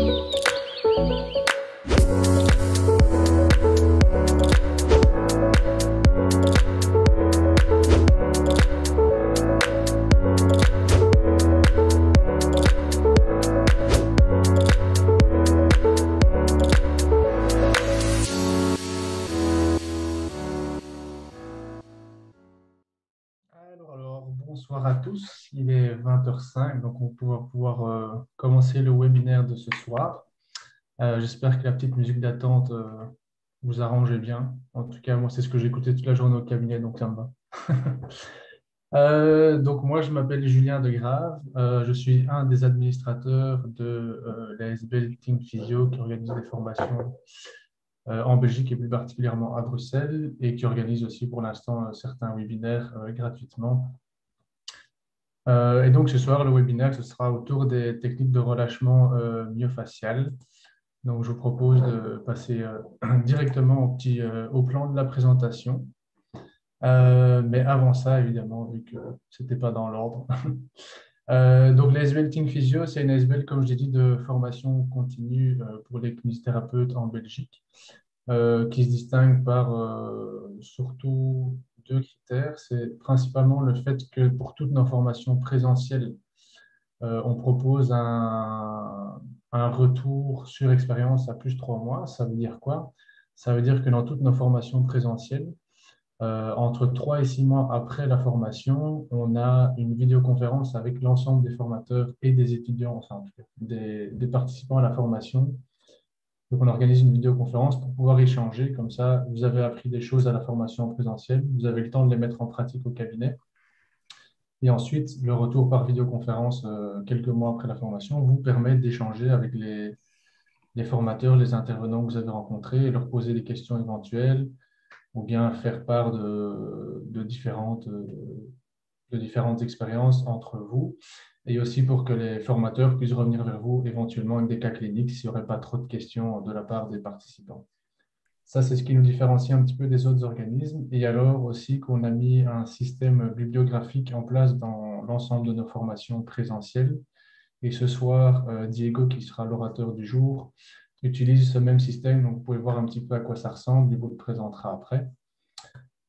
Il 20h05, donc on va pouvoir euh, commencer le webinaire de ce soir. Euh, j'espère que la petite musique d'attente euh, vous arrange bien. En tout cas, moi, c'est ce que j'ai écouté toute la journée au cabinet, donc ça me va. donc moi, je m'appelle Julien Degrave. je suis un des administrateurs de la SBL Team Physio qui organise des formations en Belgique et plus particulièrement à Bruxelles et qui organise aussi pour l'instant certains webinaires gratuitement euh, et donc ce soir, le webinaire, ce sera autour des techniques de relâchement euh, myofacial. Donc je vous propose de passer euh, directement au, petit, au plan de la présentation. mais avant ça, évidemment, vu que ce n'était pas dans l'ordre. donc l'ASBL Team Physio, c'est une ASBL, comme je l'ai dit, de formation continue pour les kinésithérapeutes en Belgique, qui se distingue par surtout deux critères. C'est principalement le fait que pour toutes nos formations présentielles, euh, on propose un, retour sur expérience à plus de trois mois. Ça veut dire quoi? Ça veut dire que dans toutes nos formations présentielles, euh, entre trois et six mois après la formation, on a une vidéoconférence avec l'ensemble des formateurs et des étudiants, enfin des, des participants à la formation donc, on organise une vidéoconférence pour pouvoir échanger. Comme ça, vous avez appris des choses à la formation en présentiel. Vous avez le temps de les mettre en pratique au cabinet. Et ensuite, le retour par vidéoconférence euh, quelques mois après la formation vous permet d'échanger avec les, formateurs, les intervenants que vous avez rencontrés et leur poser des questions éventuelles ou bien faire part de, différentes, de différentes expériences entre vous et aussi pour que les formateurs puissent revenir vers vous éventuellement avec des cas cliniques s'il n'y aurait pas trop de questions de la part des participants. Ça, c'est ce qui nous différencie un petit peu des autres organismes. Et alors aussi qu'on a mis un système bibliographique en place dans l'ensemble de nos formations présentielles. Et ce soir, euh, Diego, qui sera l'orateur du jour, utilise ce même système. Donc, vous pouvez voir un petit peu à quoi ça ressemble. Il vous le présentera après.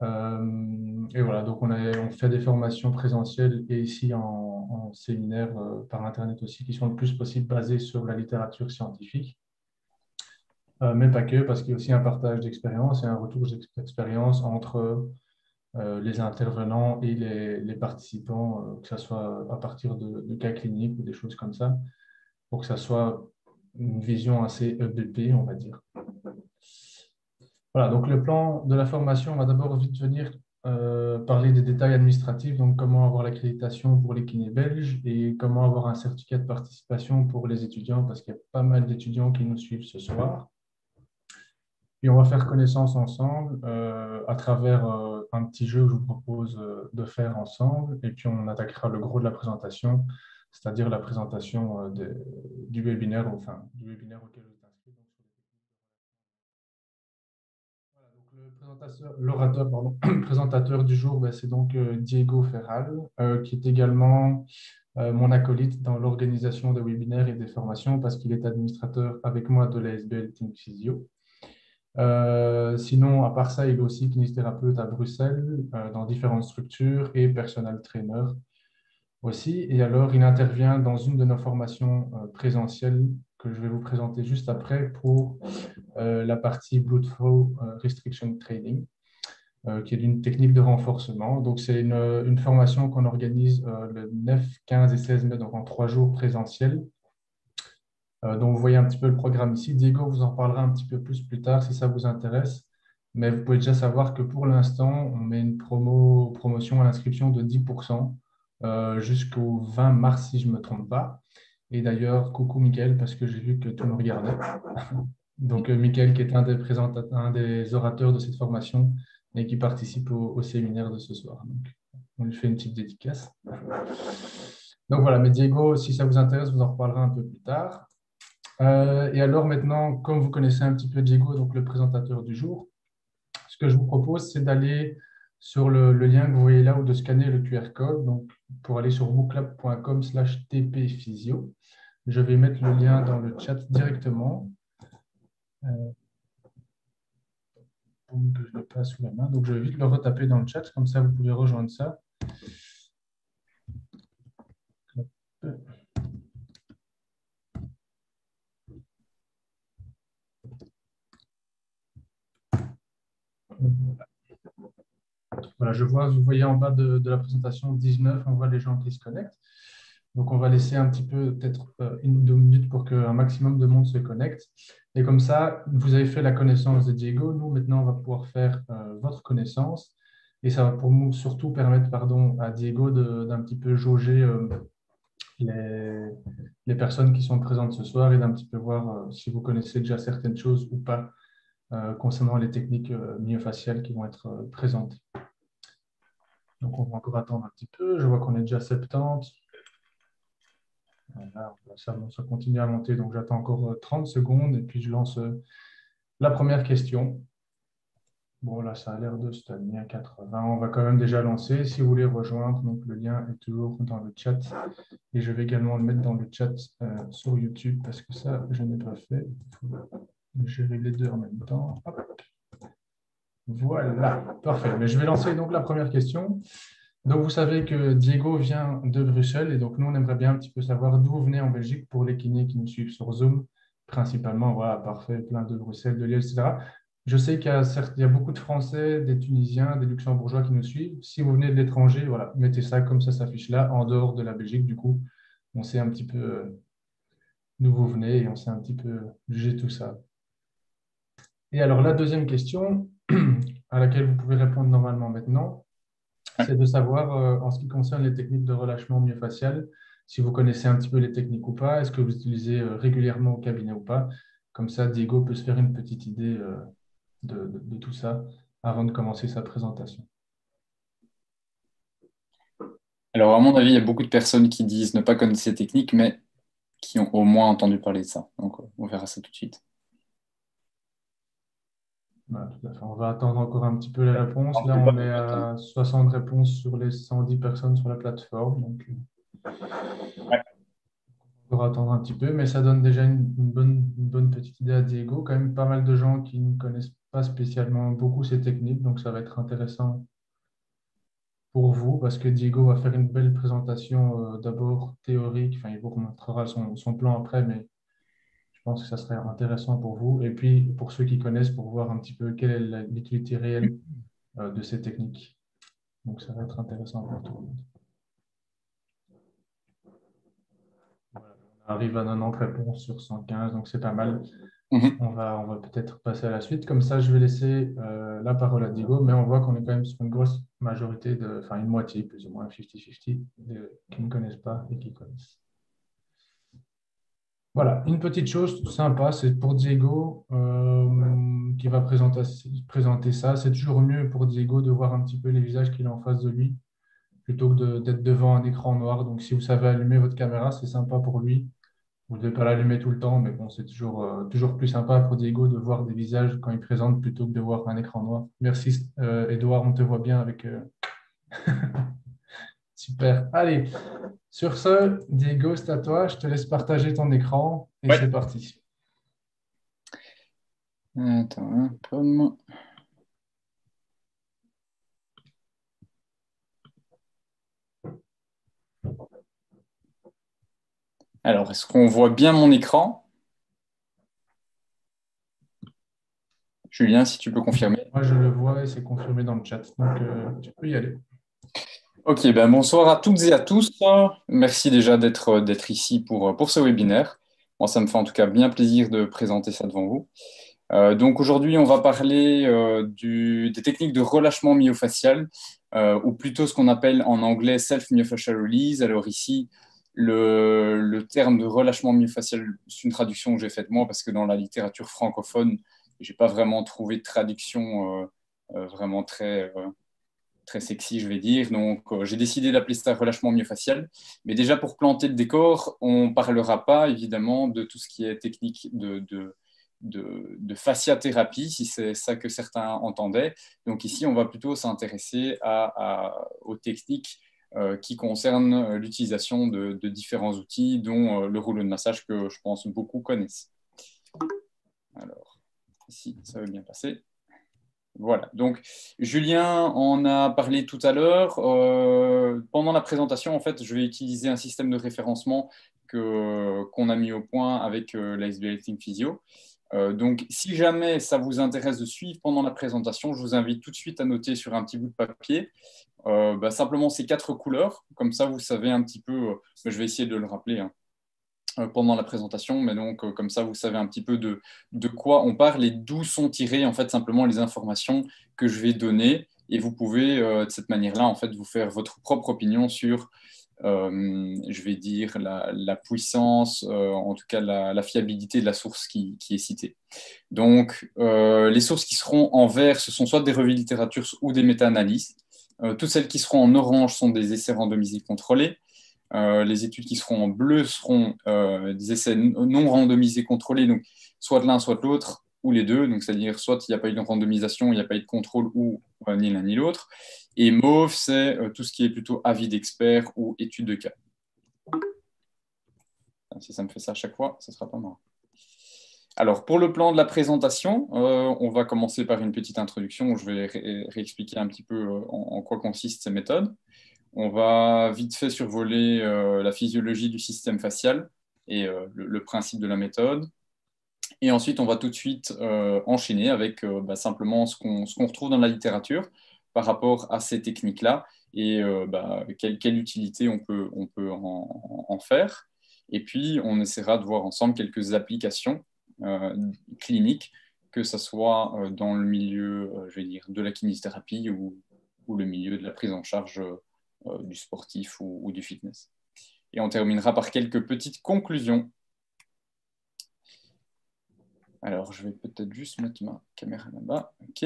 Euh, et voilà, donc on, fait des formations présentielles et ici en, séminaire euh, par Internet aussi, qui sont le plus possible basées sur la littérature scientifique. Euh, mais pas que, parce qu'il y a aussi un partage d'expérience et un retour d'expérience entre les intervenants et les, participants, que ce soit à partir de, de, cas cliniques ou des choses comme ça, pour que ça soit une vision assez EBP, on va dire. Voilà, donc le plan de la formation, on va d'abord vite venir euh, parler des détails administratifs, donc comment avoir l'accréditation pour les kinés belges et comment avoir un certificat de participation pour les étudiants, parce qu'il y a pas mal d'étudiants qui nous suivent ce soir. Puis on va faire connaissance ensemble euh, à travers euh, un petit jeu que je vous propose de faire ensemble, et puis on attaquera le gros de la présentation, c'est-à-dire la présentation du webinaire, enfin du webinaire auquel L'orateur présentateur du jour, ben, c'est donc euh, Diego Ferral, euh, qui est également euh, mon acolyte dans l'organisation des webinaires et des formations parce qu'il est administrateur avec moi de l'ASBL Team Physio. sinon, à part ça, il est aussi kinésithérapeute à Bruxelles dans différentes structures et personal trainer aussi. Et alors, il intervient dans une de nos formations présentielles que je vais vous présenter juste après pour euh, la partie Blood Flow euh, Restriction Training, euh, qui est une technique de renforcement. Donc, c'est une, une, formation qu'on organise le 9, 15 et 16 mai, donc en trois jours présentiels. donc, vous voyez un petit peu le programme ici. Diego vous en parlera un petit peu plus plus tard si ça vous intéresse. Mais vous pouvez déjà savoir que pour l'instant, on met une promo, promotion à l'inscription de 10% jusqu'au 20 mars, si je ne me trompe pas. Et d'ailleurs, coucou Mickaël, parce que j'ai vu que tout me regardait. Donc, euh, Mickaël, qui est un des, orateurs de cette formation et qui participe au, séminaire de ce soir. Donc, on lui fait une petite dédicace. Donc voilà, mais Diego, si ça vous intéresse, vous en reparlerez un peu plus tard. Euh, et alors maintenant, comme vous connaissez un petit peu Diego, donc le présentateur du jour, ce que je vous propose, c'est d'aller sur le, lien que vous voyez là ou de scanner le QR code donc, pour aller sur booklab.com slash tpphysio. Je vais mettre le lien dans le chat directement. Euh, je pas sous la main. Donc, je vais vite le retaper dans le chat, comme ça vous pouvez rejoindre ça. Voilà, je vois, vous voyez en bas de, la présentation 19, on voit les gens qui se connectent. Donc, on va laisser un petit peu, peut-être euh, une ou deux minutes pour qu'un maximum de monde se connecte. Et comme ça, vous avez fait la connaissance de Diego. Nous, maintenant, on va pouvoir faire euh, votre connaissance. Et ça va pour nous surtout permettre pardon, à Diego d'un petit peu jauger euh, les, les, personnes qui sont présentes ce soir et d'un petit peu voir si vous connaissez déjà certaines choses ou pas concernant les techniques myofaciales qui vont être présentées. Donc, on va encore attendre un petit peu. Je vois qu'on est déjà 70. ça, ça, continue à monter, donc j'attends encore 30 euh, secondes et puis je lance euh, la première question. Bon, là, ça a l'air de stagner à 80. On va quand même déjà lancer. Si vous voulez rejoindre, donc le lien est toujours dans le chat. Et je vais également le mettre dans le chat euh, sur YouTube parce que ça, je n'ai pas fait. Il faut gérer les deux en même temps. Hop. Voilà, parfait. Mais je vais lancer donc la première question. Donc, vous savez que Diego vient de Bruxelles et donc nous, on aimerait bien un petit peu savoir d'où vous venez en Belgique pour les kinés qui nous suivent sur Zoom, principalement, voilà, parfait, plein de Bruxelles, de Lille, etc. Je sais qu'il y, y a beaucoup de Français, des Tunisiens, des Luxembourgeois qui nous suivent. Si vous venez de l'étranger, voilà, mettez ça comme ça s'affiche là, en dehors de la Belgique. Du coup, on sait un petit peu euh, d'où vous venez et on sait un petit peu juger tout ça. Et alors, la deuxième question, à laquelle vous pouvez répondre normalement maintenant, c'est de savoir, euh, en ce qui concerne les techniques de relâchement myofascial, si vous connaissez un petit peu les techniques ou pas, est-ce que vous utilisez euh, régulièrement au cabinet ou pas. Comme ça, Diego peut se faire une petite idée euh, de, tout ça avant de commencer sa présentation. Alors, à mon avis, il y a beaucoup de personnes qui disent ne pas connaître ces techniques, mais qui ont au moins entendu parler de ça. Donc, on verra ça tout de suite. On va attendre encore un petit peu les réponses. Là, on est à 60 réponses sur les 110 personnes sur la plateforme. Donc, on va attendre un petit peu, mais ça donne déjà une, bonne, bonne, petite idée à Diego. Quand même pas mal de gens qui ne connaissent pas spécialement beaucoup ces techniques, donc ça va être intéressant pour vous parce que Diego va faire une belle présentation euh, d'abord théorique. Enfin, il vous montrera son, son plan après, mais pense que ça serait intéressant pour vous. Et puis, pour ceux qui connaissent, pour voir un petit peu quelle est l'utilité réelle euh, de ces techniques. Donc, ça va être intéressant pour tout le monde. on arrive à 90 réponses sur 115, donc c'est pas mal. Mhm. On va, on va peut-être passer à la suite. Comme ça, je vais laisser euh, la parole à Diego, mais on voit qu'on est quand même sur une grosse majorité, de, enfin une moitié, plus ou moins 50-50, qui ne connaissent pas et qui connaissent. Voilà, une petite chose sympa, c'est pour Diego euh, qui va présenter, ça. C'est toujours mieux pour Diego de voir un petit peu les visages qu'il a en face de lui plutôt que d'être devant un écran noir. Donc, si vous savez allumer votre caméra, c'est sympa pour lui. Vous ne devez pas l'allumer tout le temps, mais bon, c'est toujours, euh, toujours plus sympa pour Diego de voir des visages quand il présente plutôt que de voir un écran noir. Merci, Edouard, on te voit bien avec. Super. Allez, sur ce, Diego, c'est à toi. Je te laisse partager ton écran et c'est parti. Attends, un Alors, est-ce qu'on voit bien mon écran? Julien, si tu peux confirmer. Moi, je le vois et c'est confirmé dans le chat. Donc, euh, tu peux y aller. Ok, ben bonsoir à toutes et à tous. Merci déjà d'être euh, ici pour, euh, pour ce webinaire. Moi, ça me fait en tout cas bien plaisir de présenter ça devant vous. Euh, donc aujourd'hui, on va parler du, des techniques de relâchement myofacial, ou plutôt ce qu'on appelle en anglais self-myofascial release. Alors ici, le, le, terme de relâchement myofacial, c'est une traduction que j'ai faite moi, parce que dans la littérature francophone, je n'ai pas vraiment trouvé de traduction vraiment très très sexy, je vais dire. Donc, euh, j'ai décidé d'appeler ça relâchement myofacial. Mais déjà, pour planter le décor, on ne parlera pas évidemment de tout ce qui est technique de, de, de, fasciathérapie, si c'est ça que certains entendaient. Donc, ici, on va plutôt s'intéresser à, aux techniques qui concerne l'utilisation de, différents outils, dont le rouleau de massage que je pense beaucoup connaissent. Alors, ici, ça va bien passer. Voilà, donc Julien en a parlé tout à l'heure. pendant la présentation, en fait, je vais utiliser un système de référencement qu'on a mis au point avec euh, Think Physio. Euh, donc, si jamais ça vous intéresse de suivre pendant la présentation, je vous invite tout de suite à noter sur un petit bout de papier euh, bah, simplement ces quatre couleurs. Comme ça, vous savez un petit peu, je vais essayer de le rappeler hein, pendant la présentation, mais donc comme ça, vous savez un petit peu de, de quoi on parle et d'où sont tirées en fait simplement les informations que je vais donner. Et vous pouvez de cette manière-là en fait vous faire votre propre opinion sur euh, je vais dire, la, puissance, euh, en tout cas la, fiabilité de la source qui, est citée. Donc, euh, les sources qui seront en vert, ce sont soit des revues de littérature ou des méta-analyses. toutes celles qui seront en orange sont des essais randomisés contrôlés. Les études qui seront en bleu seront des essais non randomisés contrôlés, donc soit l'un, soit l'autre, ou les deux, c'est-à-dire soit il n'y a pas eu de randomisation, il n'y a pas eu de contrôle, ou ni l'un ni l'autre. Et mauve, c'est euh, tout ce qui est plutôt avis d'expert ou étude de cas. Si ça me fait ça à chaque fois, ce sera pas mal. Alors, pour le plan de la présentation, euh, on va commencer par une petite introduction où je vais réexpliquer un petit peu euh, en, quoi consistent ces méthodes. On va vite fait survoler la physiologie du système facial et le, principe de la méthode. Et ensuite, on va tout de suite enchaîner avec bah, simplement ce qu'on retrouve dans la littérature, par rapport à ces techniques-là et euh, bah, quelle, utilité on peut, on peut en, faire. Et puis, on essaiera de voir ensemble quelques applications euh, cliniques, que ce soit euh, dans le milieu je vais dire, de la kinésithérapie ou, ou, le milieu de la prise en charge du sportif ou, du fitness. Et on terminera par quelques petites conclusions. Alors, je vais peut-être juste mettre ma caméra là-bas. OK.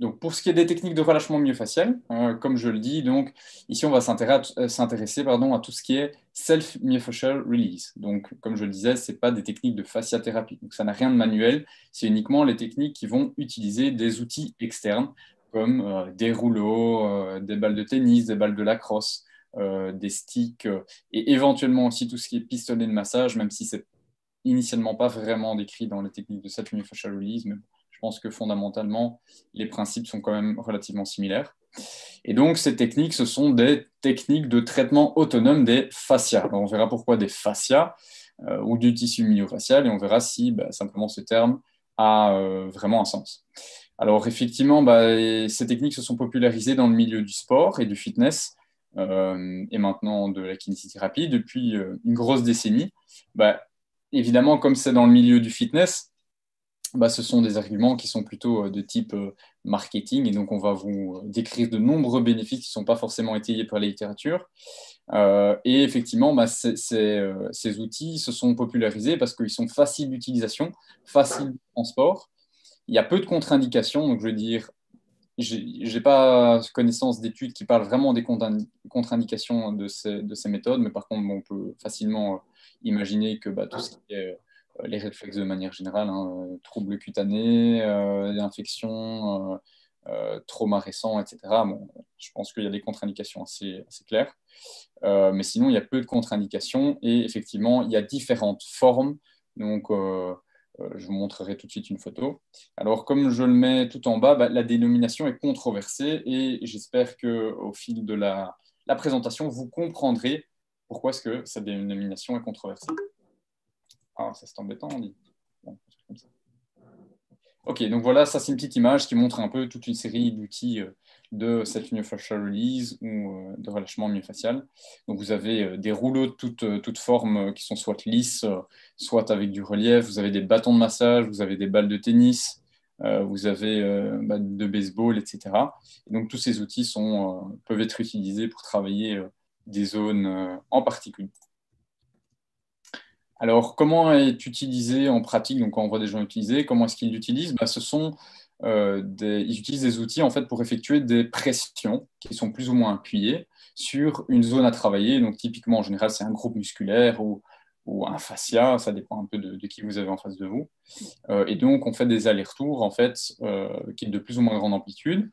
Donc, pour ce qui est des techniques de relâchement myofascial, euh, comme je le dis, donc, ici, on va euh, s'intéresser à tout ce qui est self-myofascial release. Donc, comme je le disais, ce n'est pas des techniques de fasciathérapie. Donc, ça n'a rien de manuel. C'est uniquement les techniques qui vont utiliser des outils externes, comme euh, des rouleaux, des balles de tennis, des balles de lacrosse, des sticks, et éventuellement aussi tout ce qui est pistolet de massage, même si c'est initialement pas vraiment décrit dans les techniques de self-myofascial release, mais je pense que fondamentalement, les principes sont quand même relativement similaires. Et donc, ces techniques, ce sont des techniques de traitement autonome des fascias. on verra pourquoi des fascias euh, ou du tissu myofascial et on verra si bah, simplement ce terme a euh, vraiment un sens. Alors, effectivement, bah, ces techniques se sont popularisées dans le milieu du sport et du fitness euh, et maintenant de la kinésithérapie depuis une grosse décennie. Bah, évidemment, comme c'est dans le milieu du fitness, bah, ce sont des arguments qui sont plutôt euh, de type euh, marketing, et donc on va vous euh, décrire de nombreux bénéfices qui ne sont pas forcément étayés par la littérature. et effectivement, ces outils se sont popularisés parce qu'ils sont faciles d'utilisation, faciles de transport. Il y a peu de contre-indications, donc je veux dire, je n'ai pas connaissance d'études qui parlent vraiment des contre-indications de ces, de ces, méthodes, mais par contre, on peut facilement imaginer que bah, tout ce qui est euh, les réflexes de manière générale, hein, euh, troubles cutanés, euh, infections, traumas récents, etc. Bon, je pense qu'il y a des contre-indications assez, assez claires. mais sinon, il y a peu de contre-indications et effectivement, il y a différentes formes. Donc, je vous montrerai tout de suite une photo. Alors, comme je le mets tout en bas, bah, la dénomination est controversée et j'espère qu'au fil de la, la, présentation, vous comprendrez pourquoi est-ce que cette dénomination est controversée. Ah, ça c'est embêtant, on dit. Ok, donc voilà, ça c'est une petite image qui montre un peu toute une série d'outils euh, de cette myofascial release ou euh, de relâchement myofascial. Donc vous avez euh, des rouleaux de toutes formes qui sont soit lisses, soit avec du relief, vous avez des bâtons de massage, vous avez des balles de tennis, vous avez bah, de baseball, etc. donc tous ces outils sont, peuvent être utilisés pour travailler des zones en particulier. Alors, comment est utilisé en pratique Donc, quand on voit des gens utiliser, comment est-ce qu'ils l'utilisent? Bah, Ce sont euh, ils utilisent des outils en fait pour effectuer des pressions qui sont plus ou moins appuyées sur une zone à travailler. Donc, typiquement, en général, c'est un groupe musculaire ou, un fascia, ça dépend un peu de, qui vous avez en face de vous. Euh, et donc, on fait des allers-retours en fait euh, qui est de plus ou moins grande amplitude.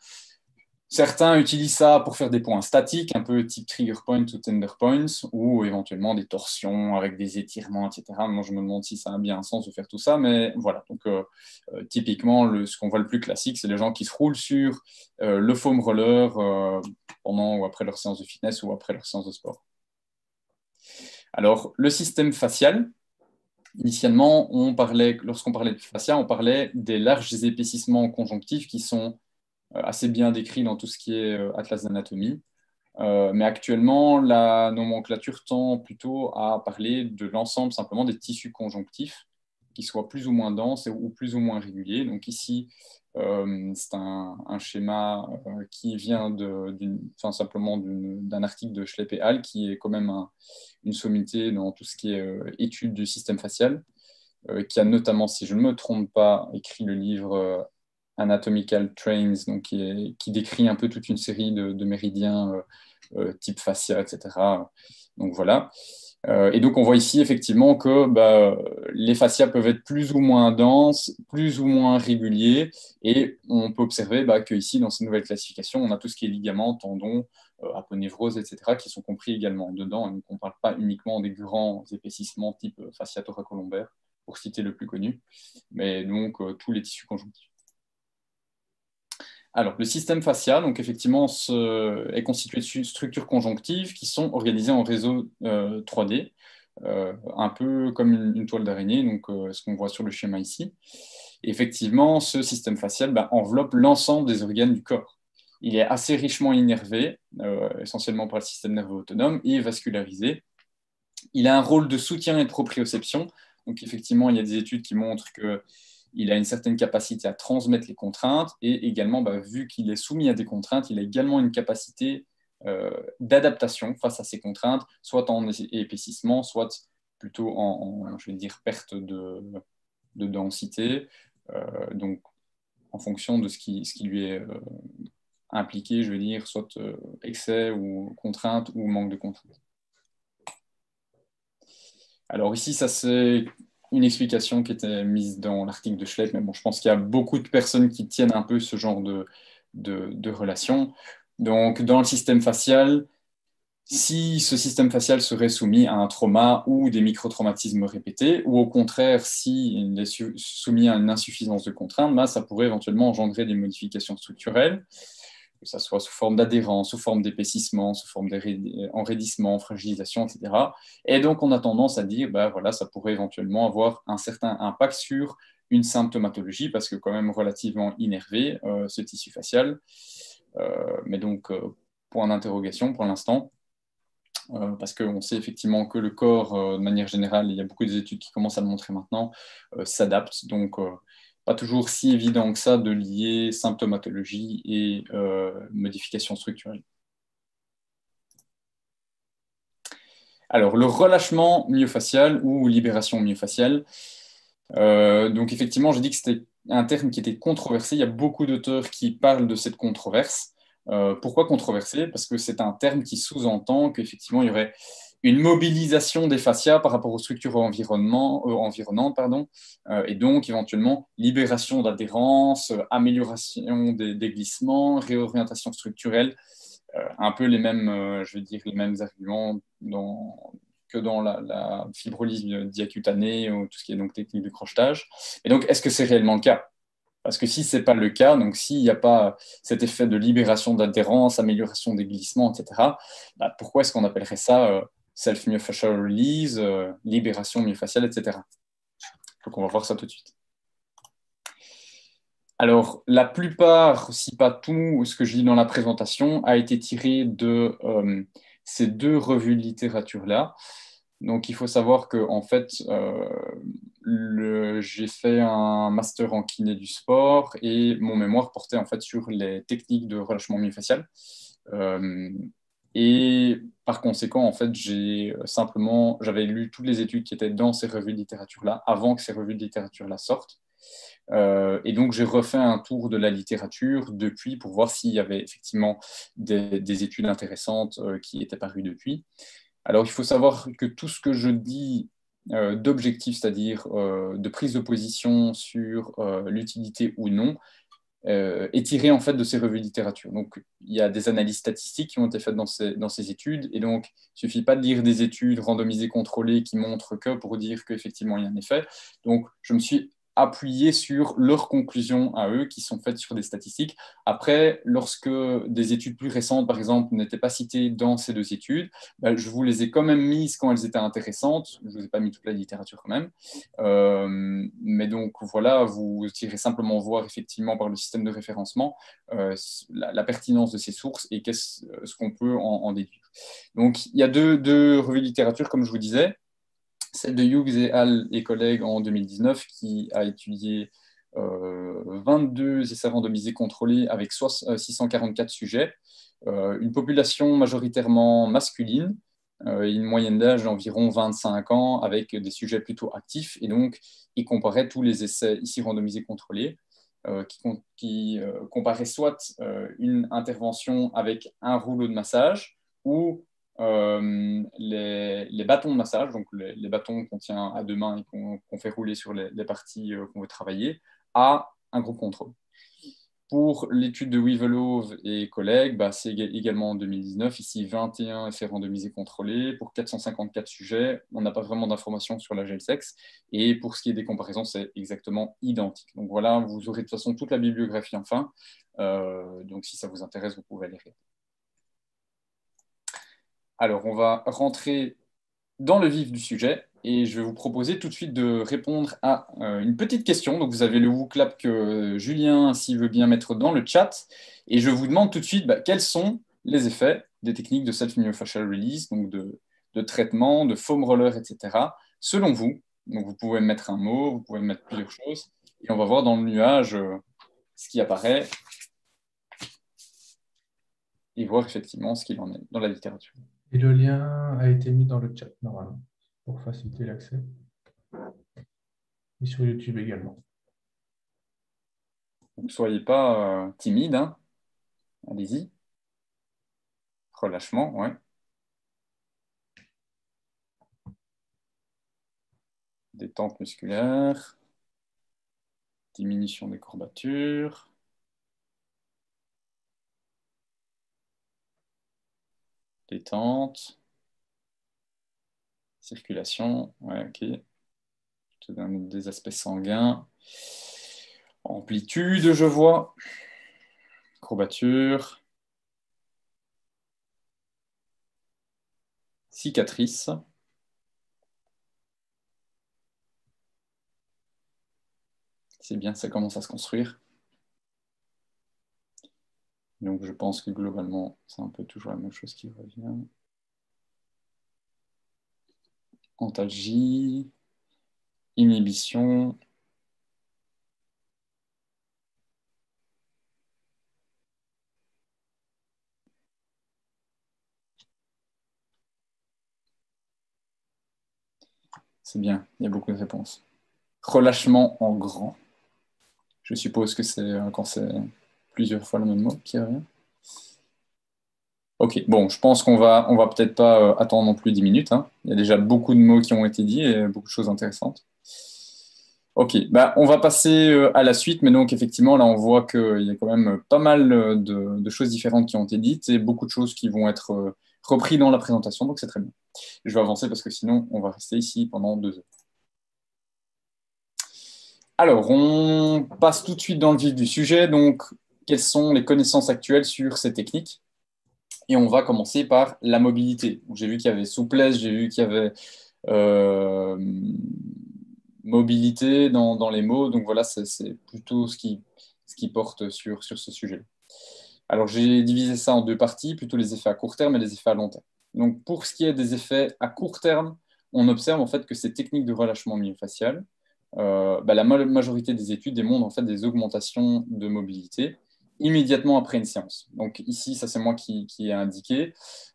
Certains utilisent ça pour faire des points statiques, un peu type trigger point ou tender points, ou éventuellement des torsions avec des étirements, etc. Moi, je me demande si ça a bien un sens de faire tout ça, mais voilà. Donc, euh, euh, typiquement, ce qu'on voit le plus classique, c'est les gens qui se roulent sur euh, le foam roller pendant ou après leur séance de fitness ou après leur séance de sport. Alors, le système facial, initialement, lorsqu'on parlait de fascia, on parlait des larges épaississements conjonctifs qui sont assez bien décrits dans tout ce qui est euh, atlas d'anatomie. Euh, mais actuellement, la nomenclature tend plutôt à parler de l'ensemble simplement des tissus conjonctifs, qui soient plus ou moins denses ou plus ou moins réguliers. Donc ici, c'est un, schéma qui vient simplement d'un article de Schlepp et Hall, qui est quand même une sommité dans tout ce qui est étude du système facial, qui a notamment, si je ne me trompe pas, écrit le livre Anatomical Trains, donc qui, décrit un peu toute une série de, méridiens euh, euh, type fascia, etc. Donc voilà. Euh, et donc on voit ici effectivement que bah, les fascias peuvent être plus ou moins denses, plus ou moins réguliers, et on peut observer bah, que ici dans ces nouvelles classifications, on a tout ce qui est ligaments, tendons, aponévrose, etc., qui sont compris également dedans. Donc on ne parle pas uniquement des grands épaississements type fascia thoracolombaire, pour citer le plus connu, mais donc tous les tissus conjonctifs. Alors, le système facial, donc effectivement, est constitué de structures conjonctives qui sont organisées en réseau 3D, euh, euh, un peu comme une, toile d'araignée, donc euh, ce qu'on voit sur le schéma ici. effectivement, ce système facial bah, enveloppe l'ensemble des organes du corps. Il est assez richement innervé, essentiellement par le système nerveux autonome, et vascularisé. Il a un rôle de soutien et de proprioception. Donc, effectivement, il y a des études qui montrent que il a une certaine capacité à transmettre les contraintes et également, bah, vu qu'il est soumis à des contraintes, il a également une capacité euh, d'adaptation face à ces contraintes, soit en épaississement, soit plutôt en, je vais dire, perte de, densité, euh, donc en fonction de ce qui, ce qui lui est euh, impliqué, je vais dire, soit excès ou contrainte ou manque de contrainte. Alors ici, ça c'est une explication qui était mise dans l'article de Schlepp, mais bon, je pense qu'il y a beaucoup de personnes qui tiennent un peu ce genre de, de, relations. Donc, dans le système facial, si ce système facial serait soumis à un trauma ou des microtraumatismes répétés, ou au contraire, s'il est soumis à une insuffisance de contrainte, bah, ça pourrait éventuellement engendrer des modifications structurelles que ce soit sous forme d'adhérence, sous forme d'épaississement, sous forme d'enraidissement, fragilisation, etc. Et donc, on a tendance à dire, bah, voilà, ça pourrait éventuellement avoir un certain impact sur une symptomatologie, parce que quand même relativement innervé, euh, ce tissu facial. Euh, mais donc, euh, point d'interrogation pour l'instant, parce qu'on sait effectivement que le corps, de manière générale, il y a beaucoup d'études qui commencent à le montrer maintenant, s'adapte. Donc, pas toujours si évident que ça de lier symptomatologie et euh, modification structurelle. Alors, le relâchement myofascial ou libération myofasciale. Euh, donc, effectivement, j'ai dit que c'était un terme qui était controversé. Il y a beaucoup d'auteurs qui parlent de cette controverse. Euh, pourquoi controversé Parce que c'est un terme qui sous-entend qu'effectivement, il y aurait une mobilisation des fascias par rapport aux structures euh, environnantes, pardon, euh, et donc éventuellement libération d'adhérence, euh, amélioration des, glissements, réorientation structurelle, un peu les mêmes, je veux dire, les mêmes arguments que dans la, fibrolyse diacutanée ou tout ce qui est donc technique de crochetage. Et donc, est-ce que c'est réellement le cas? Parce que si ce n'est pas le cas, donc s'il n'y a pas cet effet de libération d'adhérence, amélioration des glissements, etc., bah, pourquoi est-ce qu'on appellerait ça self-myofascial release, euh, libération myofasciale, etc. Donc on va voir ça tout de suite. Alors, la plupart, si pas tout ce que je dis dans la présentation, a été tiré de euh, ces deux revues de littérature-là. Donc, il faut savoir que, en fait, euh, j'ai fait un master en kiné du sport et mon mémoire portait en fait sur les techniques de relâchement myofascial. Et par conséquent, en fait, j'ai euh, simplement, j'avais lu toutes les études qui étaient dans ces revues de littérature-là avant que ces revues de littérature-là sortent. Euh, et donc, j'ai refait un tour de la littérature depuis pour voir s'il y avait effectivement des, études intéressantes euh, qui étaient parues depuis. Alors, il faut savoir que tout ce que je dis d'objectif, c'est-à-dire de prise de position sur l'utilité ou non, euh, est tiré en fait de ces revues de littérature. Donc, il y a des analyses statistiques qui ont été faites dans ces, dans ces études, et donc suffit pas de lire des études randomisées contrôlées qui montrent que pour dire qu'effectivement il y a un effet. Donc, je me suis appuyer sur leurs conclusions à eux qui sont faites sur des statistiques. Après, lorsque des études plus récentes, par exemple, n'étaient pas citées dans ces deux études, ben, je vous les ai quand même mises quand elles étaient intéressantes. Je ne vous ai pas mis toute la littérature quand même. Euh, mais donc voilà, vous irez simplement voir effectivement par le système de référencement euh, la, pertinence de ces sources et qu'est-ce ce qu'on peut en, en, déduire. Donc il y a deux, deux revues de littérature, comme je vous disais celle de Hughes et Hall et collègues en 2019 qui a étudié 22 euh, essais randomisés contrôlés avec 644 euh, sujets, euh, une population majoritairement masculine, une moyenne d'âge d'environ 25 ans avec des sujets plutôt actifs. Et donc il comparait tous les essais ici randomisés contrôlés qui, qui comparaient soit une intervention avec un rouleau de massage ou euh, les, bâtons de massage, donc les, bâtons qu'on tient à deux mains et qu'on fait rouler sur les, parties euh, qu'on veut travailler, à un groupe contrôle. Pour l'étude de Weevelove et collègues, bah, c'est également en 2019, ici 21 essais randomisés contrôlés pour 454 sujets. On n'a pas vraiment d'informations sur la gel sexe. Et pour ce qui est des comparaisons, c'est exactement identique. Donc voilà, vous aurez de toute façon toute la bibliographie enfin. Euh, donc si ça vous intéresse, vous pouvez aller. Alors, on va rentrer dans le vif du sujet et je vais vous proposer tout de suite de répondre à euh, une petite question. Donc, vous avez le WooClap que Julien, s'il veut bien mettre dans le chat. Et je vous demande tout de suite bah, quels sont les effets des techniques de self-myofascial release, donc de, traitement, de foam roller, etc., selon vous? Donc, vous pouvez mettre un mot, vous pouvez mettre plusieurs choses. Et on va voir dans le nuage euh, ce qui apparaît et voir effectivement ce qu'il en est dans la littérature. Et le lien a été mis dans le chat, normalement, pour faciliter l'accès. Et sur YouTube également. Ne soyez pas euh, timide. Hein. Allez-y. Relâchement, ouais. Détente musculaire. Diminution des courbatures. Détente, circulation, ouais, ok. Je te donne des aspects sanguins. Amplitude, je vois. Courbature. Cicatrice. C'est bien, ça commence à se construire. Donc je pense que globalement, c'est un peu toujours la même chose qui revient. Antalgie, inhibition. C'est bien, il y a beaucoup de réponses. Relâchement en grand. Je suppose que c'est euh, quand c'est plusieurs fois le même mot qui. Ok, bon, je pense qu'on va, va peut-être pas euh, attendre non plus 10 minutes. Hein. Il y a déjà beaucoup de mots qui ont été dits et beaucoup de choses intéressantes. Ok, bah, on va passer euh, à la suite, mais donc effectivement, là, on voit qu'il y a quand même pas mal euh, de, choses différentes qui ont été dites et beaucoup de choses qui vont être reprises dans la présentation, donc c'est très bien. Je vais avancer parce que sinon, on va rester ici pendant deux heures. Alors, on passe tout de suite dans le vif du sujet. Donc, quelles sont les connaissances actuelles sur ces techniques. Et on va commencer par la mobilité. J'ai vu qu'il y avait souplesse, j'ai vu qu'il y avait euh, mobilité dans, les mots. Donc voilà, c'est plutôt ce qui, porte sur, ce sujet. Alors j'ai divisé ça en deux parties, plutôt les effets à court terme et les effets à long terme. Donc pour ce qui est des effets à court terme, on observe en fait que ces techniques de relâchement myofascial, euh, bah, la majorité des études démontrent en fait des augmentations de mobilité immédiatement après une séance. Donc ici, ça c'est moi qui, ai indiqué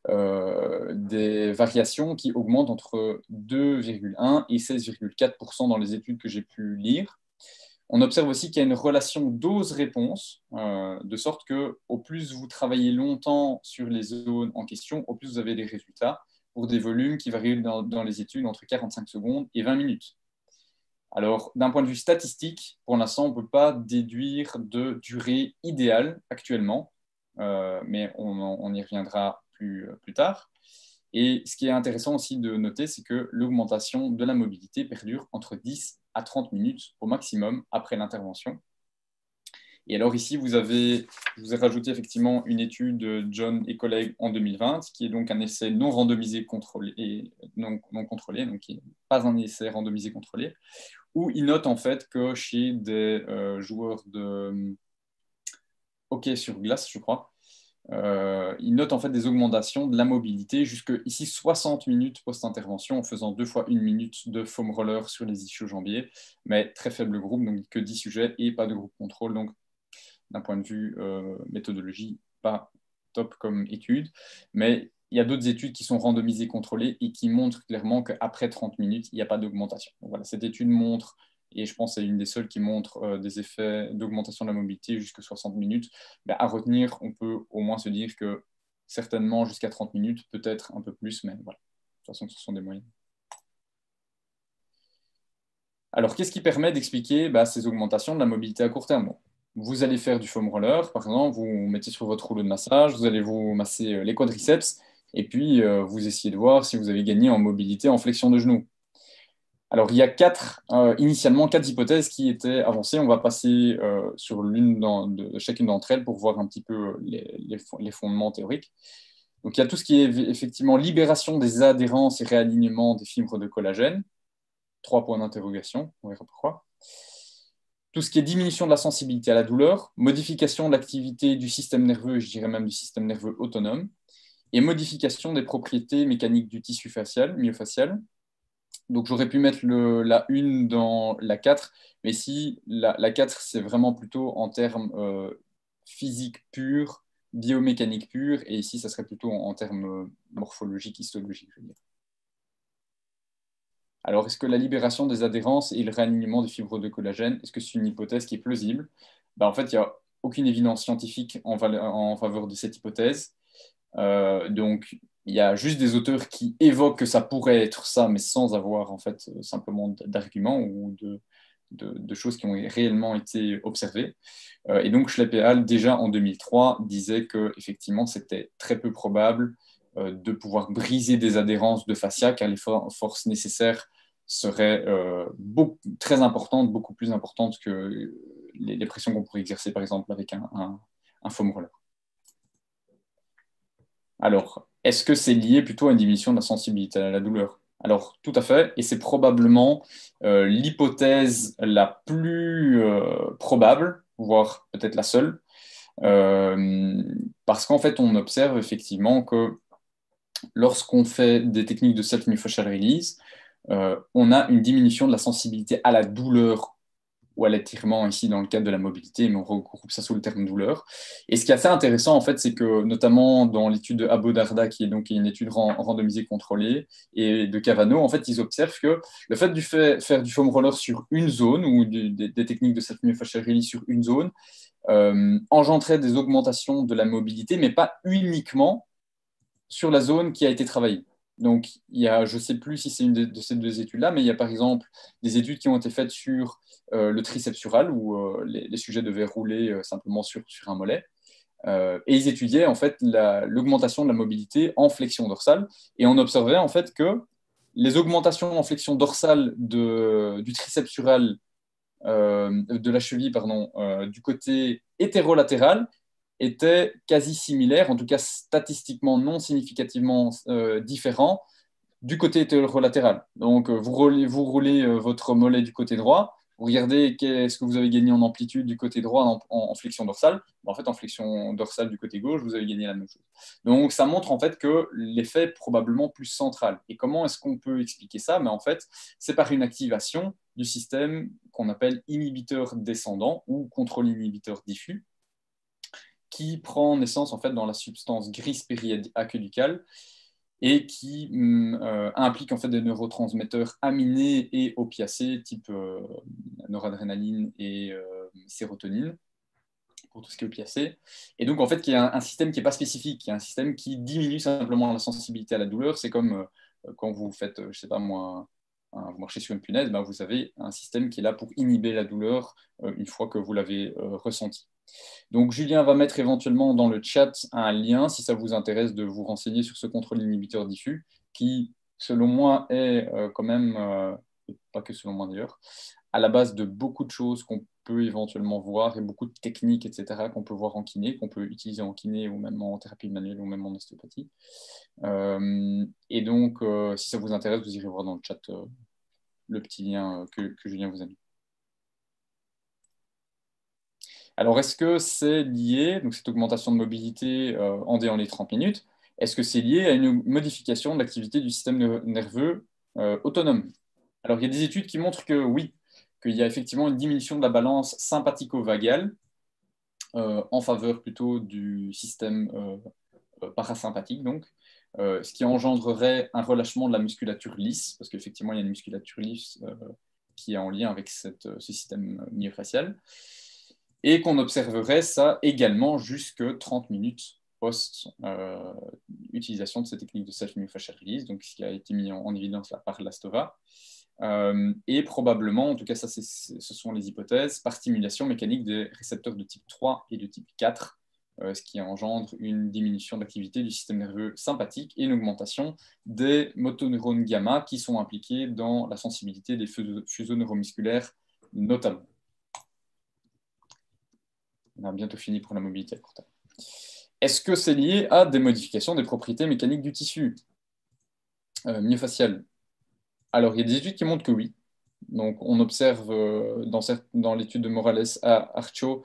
euh, des variations qui augmentent entre 2,1 et 16,4% dans les études que j'ai pu lire. On observe aussi qu'il y a une relation dose-réponse, euh, de sorte que au plus vous travaillez longtemps sur les zones en question, au plus vous avez des résultats pour des volumes qui varient dans, dans les études entre 45 secondes et 20 minutes. Alors, d'un point de vue statistique, pour l'instant, on ne peut pas déduire de durée idéale actuellement, mais on, y reviendra plus, plus tard. Et ce qui est intéressant aussi de noter, c'est que l'augmentation de la mobilité perdure entre 10 à 30 minutes au maximum après l'intervention. Et alors ici, vous avez, je vous ai rajouté effectivement une étude de John et collègues en 2020, qui est donc un essai non randomisé contrôlé, non, non contrôlé, donc qui n'est pas un essai randomisé contrôlé, où il note en fait que chez des euh, joueurs de hockey sur glace, je crois, euh, il note en fait des augmentations de la mobilité jusque ici 60 minutes post-intervention en faisant deux fois une minute de foam roller sur les ischios jambiers, mais très faible groupe, donc que 10 sujets et pas de groupe contrôle. Donc, d'un point de vue euh, méthodologie, pas top comme étude, mais il y a d'autres études qui sont randomisées, contrôlées et qui montrent clairement qu'après 30 minutes, il n'y a pas d'augmentation. Voilà, cette étude montre et je pense c'est une des seules qui montre euh, des effets d'augmentation de la mobilité jusqu'à 60 minutes, ben, à retenir, on peut au moins se dire que certainement jusqu'à 30 minutes, peut-être un peu plus, mais voilà. De toute façon, ce sont des moyens. Alors, qu'est-ce qui permet d'expliquer ben, ces augmentations de la mobilité à court terme? Vous allez faire du foam roller, par exemple, vous mettez sur votre rouleau de massage, vous allez vous masser euh, les quadriceps, et puis euh, vous essayez de voir si vous avez gagné en mobilité en flexion de genoux. Alors, il y a quatre, euh, initialement quatre hypothèses qui étaient avancées. On va passer euh, sur l'une de chacune d'entre elles pour voir un petit peu les, fondements théoriques. Donc, il y a tout ce qui est effectivement libération des adhérences et réalignement des fibres de collagène. Trois points d'interrogation, on verra pourquoi. Tout ce qui est diminution de la sensibilité à la douleur, modification de l'activité du système nerveux, je dirais même du système nerveux autonome, et modification des propriétés mécaniques du tissu facial, myofacial, donc j'aurais pu mettre la 1 dans la 4, mais ici, la, 4, c'est vraiment plutôt en termes euh, physique pur, biomécanique pure, et ici, ça serait plutôt en, termes euh, morphologiques, histologiques, je veux dire. Alors, est-ce que la libération des adhérences et le réalignement des fibres de collagène, est-ce que c'est une hypothèse qui est plausible? Ben, En fait, il n'y a aucune évidence scientifique en, en, faveur de cette hypothèse. Euh, donc, il y a juste des auteurs qui évoquent que ça pourrait être ça, mais sans avoir en fait simplement d'arguments ou de, choses qui ont réellement été observées. Euh, et donc Schleppeal, déjà en 2003, disait que effectivement c'était très peu probable euh, de pouvoir briser des adhérences de fascia, car les forces nécessaires seraient euh, très importantes, beaucoup plus importantes que les, pressions qu'on pourrait exercer par exemple avec un, un, un foam roller. Alors, est-ce que c'est lié plutôt à une diminution de la sensibilité à la douleur? Alors, tout à fait, et c'est probablement euh, l'hypothèse la plus euh, probable, voire peut-être la seule, euh, parce qu'en fait, on observe effectivement que lorsqu'on fait des techniques de self-myofascial release, on a une diminution de la sensibilité à la douleur ou à l'étirement ici dans le cadre de la mobilité, mais on regroupe ça sous le terme douleur. Et ce qui est assez intéressant, en fait, c'est que notamment dans l'étude de Abodarda, qui est donc une étude randomisée contrôlée, et de Cavano, en fait, ils observent que le fait de faire du foam roller sur une zone, ou des, techniques de cette myofascial release sur une zone, euh, engendrait des augmentations de la mobilité, mais pas uniquement sur la zone qui a été travaillée. Donc, il y a, je ne sais plus si c'est une de, ces deux études-là, mais il y a par exemple des études qui ont été faites sur euh, le triceps sural, où euh, les, sujets devaient rouler euh, simplement sur, un mollet. et ils étudiaient en fait l'augmentation de la mobilité en flexion dorsale. Et on observait en fait que les augmentations en flexion dorsale du triceps sural, de la cheville, pardon, du côté hétérolatéral étaient quasi similaires, en tout cas statistiquement non significativement euh, différents du côté hétérolatéral. Donc, euh, vous roulez, euh, votre mollet du côté droit, vous regardez qu'est-ce que vous avez gagné en amplitude du côté droit en, flexion dorsale. En fait, en flexion dorsale du côté gauche, vous avez gagné la même chose. Donc, ça montre en fait que l'effet est probablement plus central. Et comment est-ce qu'on peut expliquer ça? Mais en fait, c'est par une activation du système qu'on appelle inhibiteur descendant ou contrôle inhibiteur diffus, qui prend naissance en fait dans la substance grise périaqueducale et qui mm, euh, implique en fait des neurotransmetteurs aminés et opiacés type euh, noradrénaline et euh, sérotonine pour tout ce qui est opiacé. Et donc en fait, qui est un, système qui n'est pas spécifique, qui est un système qui diminue simplement la sensibilité à la douleur. C'est comme quand vous faites, je sais pas moi, vous marchez sur une punaise, ben, vous avez un système qui est là pour inhiber la douleur une fois que vous l'avez ressenti. Donc Julien va mettre éventuellement dans le chat un lien si ça vous intéresse de vous renseigner sur ce contrôle inhibiteur diffus qui, selon moi, est quand même, pas que selon moi d'ailleurs, à la base de beaucoup de choses qu'on peut éventuellement voir et beaucoup de techniques, etc., qu'on peut voir en kiné, qu'on peut utiliser en kiné ou même en thérapie manuelle ou même en ostéopathie. Euh, et donc, euh, si ça vous intéresse, vous irez voir dans le chat euh, le petit lien que, que, Julien vous a mis. Alors, est-ce que c'est lié, donc cette augmentation de mobilité en déant les 30 minutes, est-ce que c'est lié à une modification de l'activité du système nerveux autonome? Alors, il y a des études qui montrent que oui, qu'il y a effectivement une diminution de la balance sympathico-vagale euh, en faveur plutôt du système euh, euh, parasympathique, donc, ce qui engendrerait un relâchement de la musculature lisse, parce qu'effectivement, il y a une musculature lisse qui est en lien avec ce système myofascial, et qu'on observerait ça également jusque 30 minutes post-utilisation de cette technique de self-myofascial release, donc ce qui a été mis en, évidence par l'ASTOVA. Euh, et probablement, en tout cas, ça, ce sont les hypothèses, par stimulation mécanique des récepteurs de type 3 et de type 4, euh, ce qui engendre une diminution d'activité du système nerveux sympathique et une augmentation des motoneurones gamma qui sont impliqués dans la sensibilité des fuseaux neuromusculaires notamment. On a bientôt fini pour la mobilité à court terme. Est-ce que c'est lié à des modifications des propriétés mécaniques du tissu? Euh, myofacial alors, il y a des études qui montrent que oui. Donc, on observe euh, dans, l'étude de Morales à Archo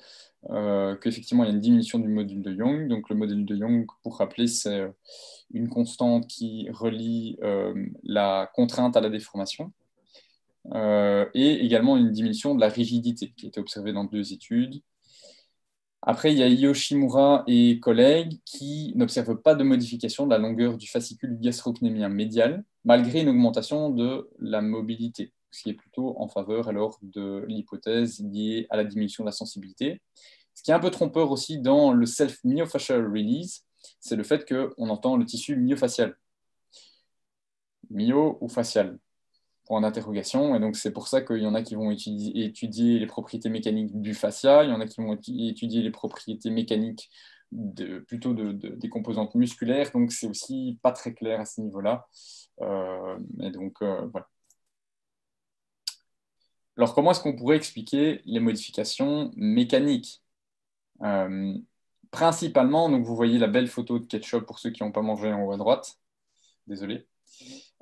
euh, qu'effectivement, il y a une diminution du module de Young. Donc, le module de Young, pour rappeler, c'est euh, une constante qui relie la contrainte à la déformation. et également une diminution de la rigidité qui a été observée dans deux études. Après, il y a Yoshimura et collègues qui n'observent pas de modification de la longueur du fascicule gastrocnémien médial, malgré une augmentation de la mobilité, ce qui est plutôt en faveur alors de l'hypothèse liée à la diminution de la sensibilité. Ce qui est un peu trompeur aussi dans le self-myofascial release, c'est le fait qu'on entend le tissu myofacial. Myo ou facial point d'interrogation. Et donc, c'est pour ça qu'il y en a qui vont étudier, les propriétés mécaniques du fascia, il y en a qui vont étudier les propriétés mécaniques plutôt de, des composantes musculaires. Donc, c'est aussi pas très clair à ce niveau-là. Euh, et donc, euh, voilà. Alors, comment est-ce qu'on pourrait expliquer les modifications mécaniques? Euh, Principalement, donc vous voyez la belle photo de ketchup pour ceux qui n'ont pas mangé en haut à droite. Désolé.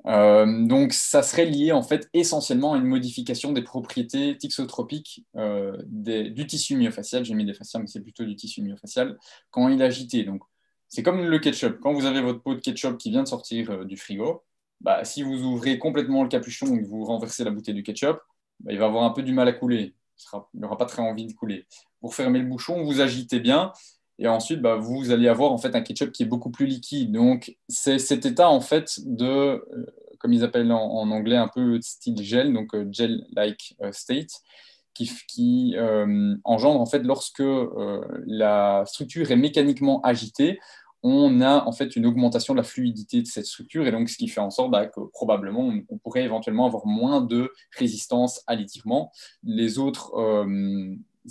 Euh, donc, ça serait lié en fait essentiellement à une modification des propriétés tixotropiques euh, du tissu myofacial. J'ai mis des fascias, mais c'est plutôt du tissu myofacial quand il est agité. Donc, c'est comme le ketchup. Quand vous avez votre pot de ketchup qui vient de sortir euh, du frigo, bah, si vous ouvrez complètement le capuchon et que vous renversez la bouteille de ketchup, bah, il va avoir un peu du mal à couler. Il n'aura pas très envie de couler. Pour fermer le bouchon, vous agitez bien et ensuite, bah, vous allez avoir en fait un ketchup qui est beaucoup plus liquide. Donc, c'est cet état en fait de, euh, comme ils appellent en, anglais, un peu style gel, donc euh, gel-like euh, state, qui, engendre en fait lorsque la structure est mécaniquement agitée, on a en fait une augmentation de la fluidité de cette structure et donc ce qui fait en sorte bah, que probablement on, pourrait éventuellement avoir moins de résistance à l'étirement. Les autres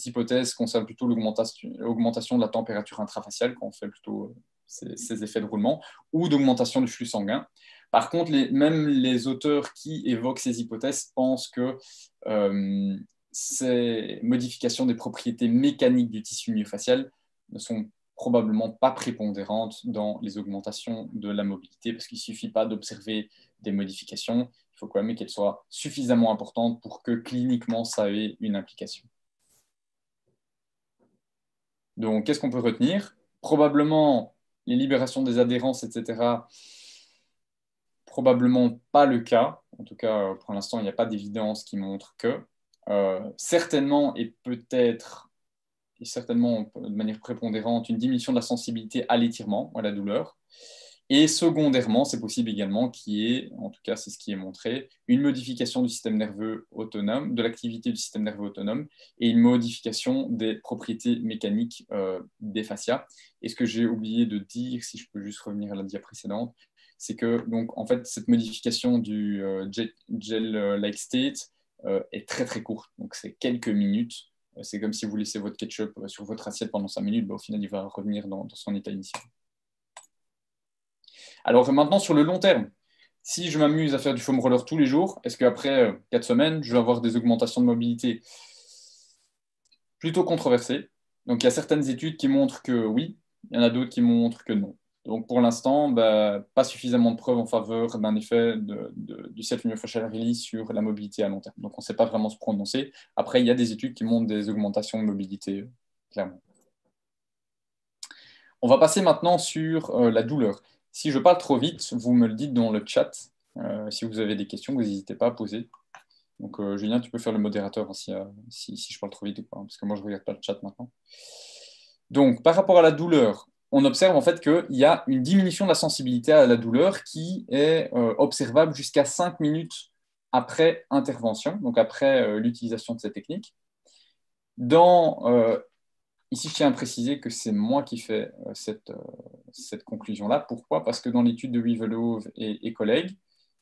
hypothèses concernent plutôt l'augmentation de la température intrafaciale quand on fait plutôt euh, ces, effets de roulement ou d'augmentation du flux sanguin. Par contre, même les auteurs qui évoquent ces hypothèses pensent que euh, ces modifications des propriétés mécaniques du tissu myofacial ne sont probablement pas prépondérantes dans les augmentations de la mobilité, parce qu'il ne suffit pas d'observer des modifications, il faut quand même qu'elles soient suffisamment importantes pour que cliniquement ça ait une implication. Donc, qu'est-ce qu'on peut retenir? Probablement les libérations des adhérences, etc. Probablement pas le cas. En tout cas, pour l'instant, il n'y a pas d'évidence qui montre que. Euh, certainement, et peut-être, et certainement de manière prépondérante, une diminution de la sensibilité à l'étirement, à la douleur. Et secondairement, c'est possible également qu'il y ait, en tout cas c'est ce qui est montré, une modification du système nerveux autonome, de l'activité du système nerveux autonome et une modification des propriétés mécaniques euh, des fascias. Et ce que j'ai oublié de dire, si je peux juste revenir à la dia précédente, c'est que donc, en fait, cette modification du gel-like state est très très courte. Donc, c'est quelques minutes. C'est comme si vous laissez votre ketchup sur votre assiette pendant 5 minutes, bah, au final, il va revenir dans son état initial. Alors maintenant, sur le long terme, si je m'amuse à faire du foam roller tous les jours, est-ce qu'après 4 semaines, je vais avoir des augmentations de mobilité Plutôt controversées? Donc il y a certaines études qui montrent que oui, il y en a d'autres qui montrent que non. Donc pour l'instant, bah, pas suffisamment de preuves en faveur d'un effet du self-myofascial release sur la mobilité à long terme. Donc on ne sait pas vraiment se prononcer. Après, il y a des études qui montrent des augmentations de mobilité, clairement. On va passer maintenant sur euh, la douleur. Si je parle trop vite, vous me le dites dans le chat. Euh, si vous avez des questions, vous n'hésitez pas à poser. Donc euh, Julien, tu peux faire le modérateur si, si, je parle trop vite ou pas, parce que moi je ne regarde pas le chat maintenant. Donc par rapport à la douleur, on observe en fait qu'il y a une diminution de la sensibilité à la douleur qui est euh, observable jusqu'à 5 minutes après intervention, donc après euh, l'utilisation de cette technique. Dans, euh, ici, je tiens à préciser que c'est moi qui fais cette, cette conclusion-là. Pourquoi? Parce que dans l'étude de Wivelove et, collègues,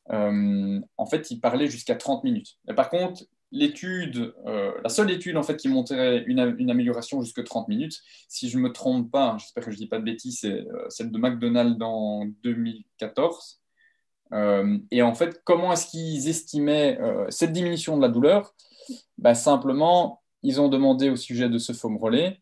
en fait, il parlait jusqu'à 30 minutes. par contre, l'étude, euh, la seule étude en fait qui montrait une, amélioration jusque 30 minutes, si je ne me trompe pas, j'espère que je ne dis pas de bêtises, c'est euh, celle de McDonald's en 2014. Euh, et en fait, comment est-ce qu'ils estimaient cette diminution de la douleur? Bah, Simplement, ils ont demandé au sujet de ce foam relais.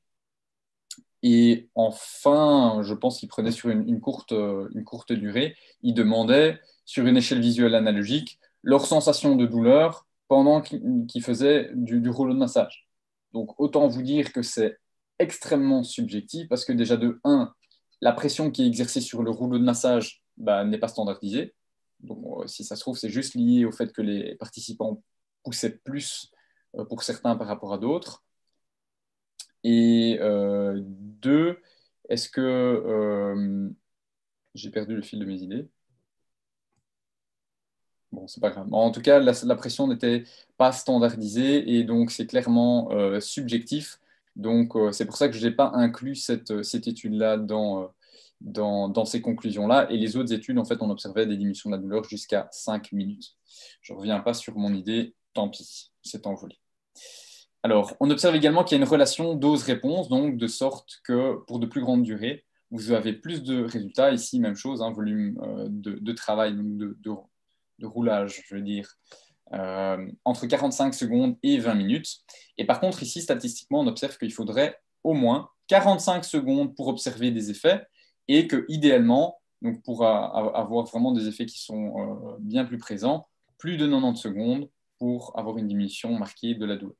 Et enfin, je pense qu'ils prenaient sur une, courte, une courte durée, ils demandaient sur une échelle visuelle analogique leur sensation de douleur pendant qu'il faisait du, rouleau de massage. Donc autant vous dire que c'est extrêmement subjectif parce que déjà de 1, la pression qui est exercée sur le rouleau de massage bah, n'est pas standardisée. Donc euh, si ça se trouve, c'est juste lié au fait que les participants poussaient plus euh, pour certains par rapport à d'autres. Et euh, deux, est-ce que j'ai perdu le fil de mes idées? Bon, c'est pas grave. En tout cas, la, pression n'était pas standardisée et donc c'est clairement euh, subjectif. Donc, euh, c'est pour ça que je n'ai pas inclus cette, cette étude-là dans, euh, dans, dans, ces conclusions-là. Et les autres études, en fait, on observait des diminutions de la douleur jusqu'à 5 minutes. Je ne reviens pas sur mon idée, tant pis, c'est envolé. Alors, on observe également qu'il y a une relation dose-réponse, donc de sorte que pour de plus grandes durées, vous avez plus de résultats. Ici, même chose, hein, volume de, de, travail, de de roulage, je veux dire, euh, entre 45 secondes et 20 minutes. Et par contre, ici, statistiquement, on observe qu'il faudrait au moins 45 secondes pour observer des effets et que, idéalement, donc pour avoir vraiment des effets qui sont euh, bien plus présents, plus de 90 secondes pour avoir une diminution marquée de la douleur.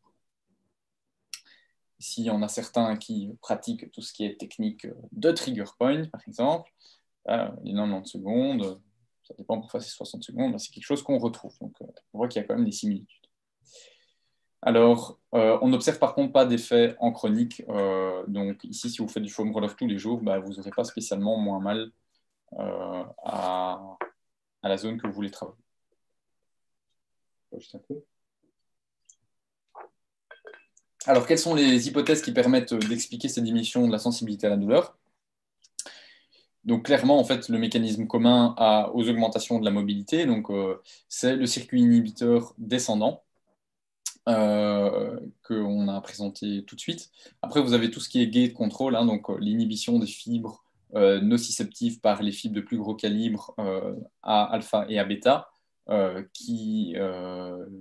Ici, on a certains qui pratiquent tout ce qui est technique de trigger point, par exemple, euh, les 90 secondes, ça dépend parfois c'est 60 secondes, c'est quelque chose qu'on retrouve. Donc euh, on voit qu'il y a quand même des similitudes. Alors, euh, on n'observe par contre pas d'effet en chronique. Donc ici, si vous faites du foam roller tous les jours, bah, vous n'aurez pas spécialement moins mal à, la zone que vous voulez travailler. Alors, quelles sont les hypothèses qui permettent d'expliquer cette diminution de la sensibilité à la douleur? Donc clairement, en fait, le mécanisme commun aux augmentations de la mobilité, donc euh, c'est le circuit inhibiteur descendant euh, qu'on a présenté tout de suite. Après, vous avez tout ce qui est gate control, hein, donc euh, l'inhibition des fibres nociceptives par les fibres de plus gros calibre à alpha et à bêta, qui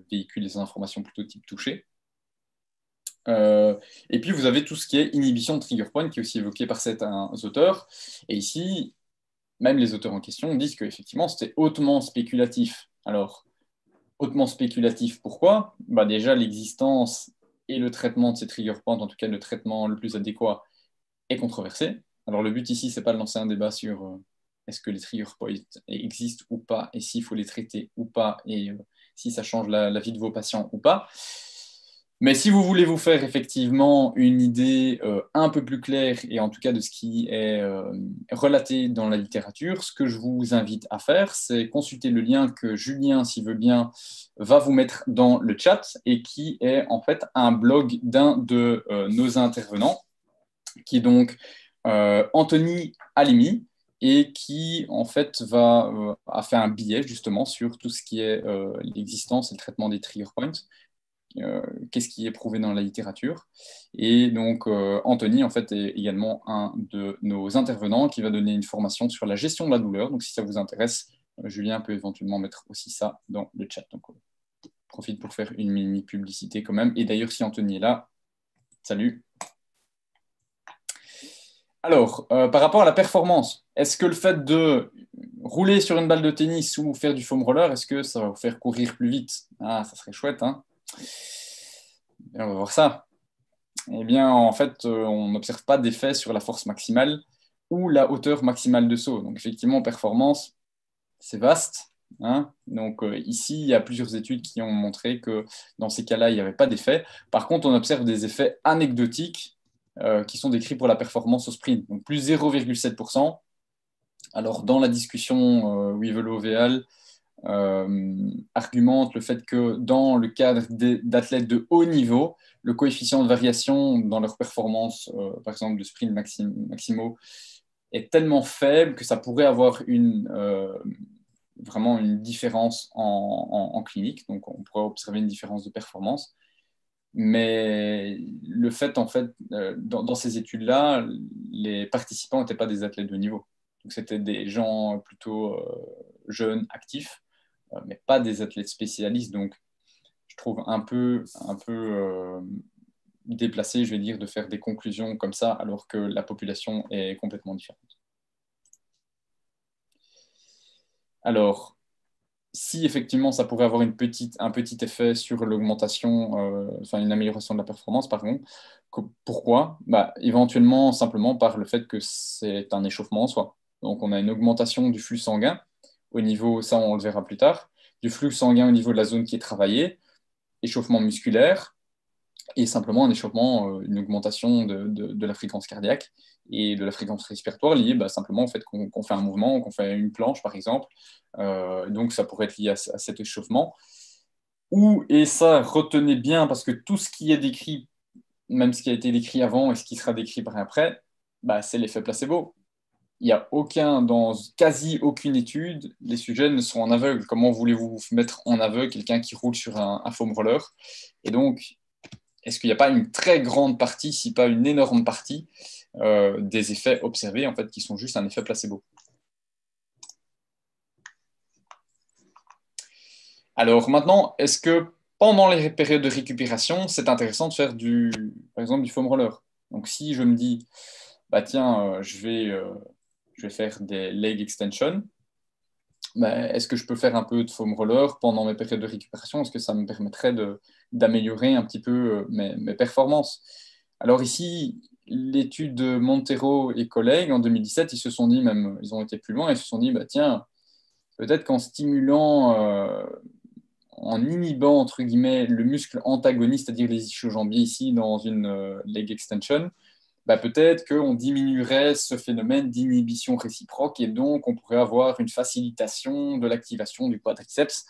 véhiculent des informations plutôt type touché. Euh, et puis, vous avez tout ce qui est inhibition de trigger point, qui est aussi évoqué par certains auteurs. Et ici, même les auteurs en question disent qu'effectivement, c'était hautement spéculatif. Alors, hautement spéculatif, pourquoi? Bah Déjà, l'existence et le traitement de ces trigger points, en tout cas le traitement le plus adéquat, est controversé. Alors, le but ici, c'est pas de lancer un débat sur euh, est-ce que les trigger points existent ou pas, et s'il faut les traiter ou pas, et euh, si ça change la, vie de vos patients ou pas. Mais si vous voulez vous faire effectivement une idée euh, un peu plus claire et en tout cas de ce qui est euh, relaté dans la littérature, ce que je vous invite à faire, c'est consulter le lien que Julien, s'il veut bien, va vous mettre dans le chat et qui est en fait un blog d'un de euh, nos intervenants, qui est donc Anthony Alimi, et qui en fait va, a fait un billet justement sur tout ce qui est l'existence et le traitement des trigger points. Qu'est-ce qui est prouvé dans la littérature. Et donc, Anthony, en fait, est également un de nos intervenants qui va donner une formation sur la gestion de la douleur. Donc, si ça vous intéresse, Julien peut éventuellement mettre aussi ça dans le chat. Donc, profite pour faire une mini publicité quand même. Et d'ailleurs, si Anthony est là, salut. Alors, euh, par rapport à la performance, est-ce que le fait de rouler sur une balle de tennis ou faire du foam roller, est-ce que ça va vous faire courir plus vite? Ah, ça serait chouette, hein On va voir ça. Eh bien, en fait, euh, on n'observe pas d'effet sur la force maximale ou la hauteur maximale de saut. Donc, effectivement, performance, c'est vaste. Hein. Donc euh, ici, il y a plusieurs études qui ont montré que dans ces cas-là, il n'y avait pas d'effet. Par contre, on observe des effets anecdotiques euh, qui sont décrits pour la performance au sprint. Donc plus 0,7%. Alors dans la discussion, euh, euh, argumente le fait que dans le cadre d'athlètes de haut niveau, le coefficient de variation dans leur performance, par exemple de sprint maximo, est tellement faible que ça pourrait avoir une vraiment une différence en, clinique, donc on pourrait observer une différence de performance. Mais le fait, en fait, euh, dans, ces études-là, les participants n'étaient pas des athlètes de niveau. Donc c'était des gens plutôt euh, jeunes, actifs, euh, mais pas des athlètes spécialistes. Donc je trouve un peu, peu déplacé, je vais dire, de faire des conclusions comme ça, alors que la population est complètement différente. Alors, si effectivement ça pourrait avoir un petit effet sur l'augmentation, euh, enfin une amélioration de la performance, par contre, pourquoi? Bah, Éventuellement, simplement par le fait que c'est un échauffement en soi. Donc, on a une augmentation du flux sanguin au niveau, ça on le verra plus tard, du flux sanguin au niveau de la zone qui est travaillée, échauffement musculaire, et simplement un échauffement, euh, une augmentation de, la fréquence cardiaque et de la fréquence respiratoire liée bah, simplement au fait qu'on fait un mouvement, qu'on fait une planche par exemple. Euh, donc ça pourrait être lié à, cet échauffement. Ou, et ça retenez bien parce que tout ce qui est décrit, même ce qui a été décrit avant et ce qui sera décrit par après, bah, c'est l'effet placebo. Il n'y a aucun, dans quasi aucune étude, les sujets ne sont en aveugle. Comment voulez-vous mettre en aveugle quelqu'un qui roule sur un, foam roller? Et donc, est-ce qu'il n'y a pas une très grande partie, si pas une énorme partie, euh, des effets observés en fait, qui sont juste un effet placebo? Alors maintenant, est-ce que pendant les périodes de récupération, c'est intéressant de faire du, par exemple, du foam roller? Donc si je me dis, bah tiens, euh, je, vais, euh, je vais faire des leg extensions, est-ce que je peux faire un peu de foam roller pendant mes périodes de récupération? Est-ce que ça me permettrait d'améliorer un petit peu euh, mes, performances? Alors ici, l'étude de Montero et collègues en 2017, ils se sont dit, même ils ont été plus loin, ils se sont dit, bah, tiens, peut-être qu'en stimulant, euh, en inhibant entre guillemets le muscle antagoniste, c'est-à-dire les ischio-jambiers ici dans une euh, leg extension, bah, peut-être qu'on diminuerait ce phénomène d'inhibition réciproque et donc on pourrait avoir une facilitation de l'activation du quadriceps.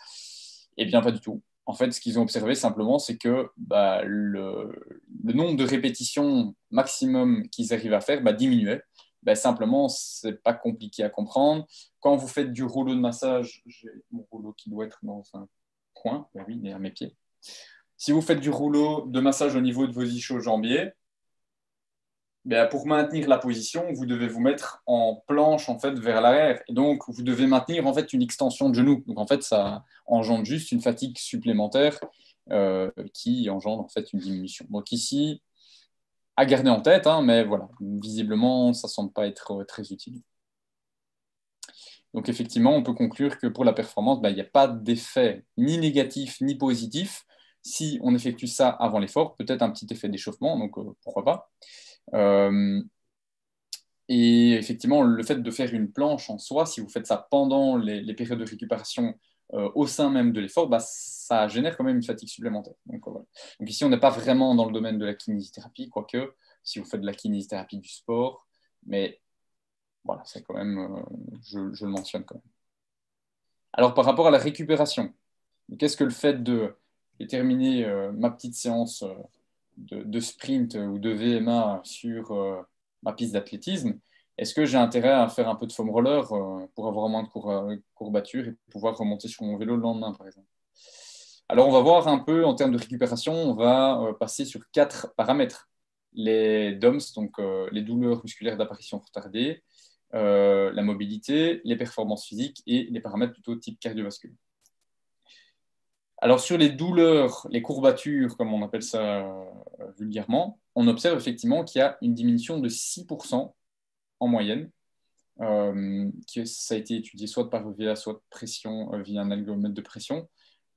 Eh bien, pas du tout. En fait, ce qu'ils ont observé simplement, c'est que bah, le, nombre de répétitions maximum qu'ils arrivent à faire bah, diminuait. Bah, simplement, ce n'est pas compliqué à comprendre. Quand vous faites du rouleau de massage, j'ai mon rouleau qui doit être dans un coin, bah oui, derrière mes pieds. Si vous faites du rouleau de massage au niveau de vos ischio-jambiers, ben, pour maintenir la position, vous devez vous mettre en planche en fait vers l'arrière. Donc, vous devez maintenir en fait une extension de genou. Donc, en fait, ça engendre juste une fatigue supplémentaire euh, qui engendre en fait une diminution. Donc, ici, à garder en tête, hein, mais voilà, visiblement, ça semble pas être euh, très utile. Donc, effectivement, on peut conclure que pour la performance, ben, il n'y a pas d'effet ni négatif ni positif. Si on effectue ça avant l'effort, peut-être un petit effet d'échauffement, donc euh, pourquoi pas. Euh, et effectivement, le fait de faire une planche en soi, si vous faites ça pendant les, périodes de récupération euh, au sein même de l'effort, bah, ça génère quand même une fatigue supplémentaire. Donc, ici, on n'est pas vraiment dans le domaine de la kinésithérapie, quoique si vous faites de la kinésithérapie du sport, mais voilà, c'est quand même, euh, je, je, le mentionne quand même. Alors par rapport à la récupération, qu'est-ce que le fait de terminer ma petite séance de, sprint ou de VMA sur euh, ma piste d'athlétisme, est-ce que j'ai intérêt à faire un peu de foam roller pour avoir moins de courbatures et pouvoir remonter sur mon vélo le lendemain, par exemple? Alors, on va voir un peu en termes de récupération, on va passer sur quatre paramètres. Les DOMS, donc les douleurs musculaires d'apparition retardée, la mobilité, les performances physiques et les paramètres plutôt type cardiovasculaire. Alors sur les douleurs, les courbatures, comme on appelle ça euh, vulgairement, on observe effectivement qu'il y a une diminution de 6% en moyenne. Euh, ça a été étudié soit par EVA, soit pression euh, via un algorithme de pression,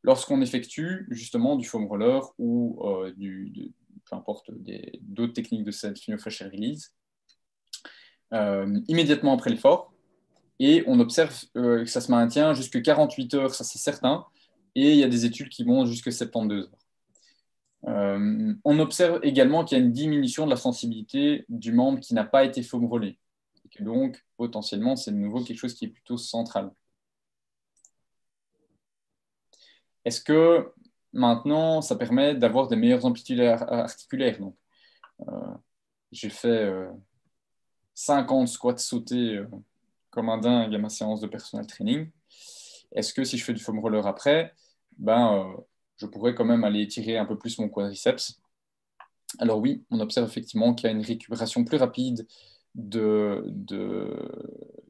lorsqu'on effectue justement du foam roller ou du, peu importe d'autres techniques de self-facial release immédiatement après l'effort. Et on observe que ça se maintient jusqu'à 48 heures, ça c'est certain, et il y a des études qui vont jusqu'à 72 heures. Euh, on observe également qu'il y a une diminution de la sensibilité du membre qui n'a pas été foam rollé. Et donc, potentiellement, c'est de nouveau quelque chose qui est plutôt central. Est-ce que maintenant, ça permet d'avoir des meilleures amplitudes articulaires? Euh, J'ai fait 50 euh, squats sautés comme un dingue à ma séance de personal training. Est-ce que si je fais du foam roller après, ben, euh, je pourrais quand même aller étirer un peu plus mon quadriceps. Alors oui, on observe effectivement qu'il y a une récupération plus rapide de,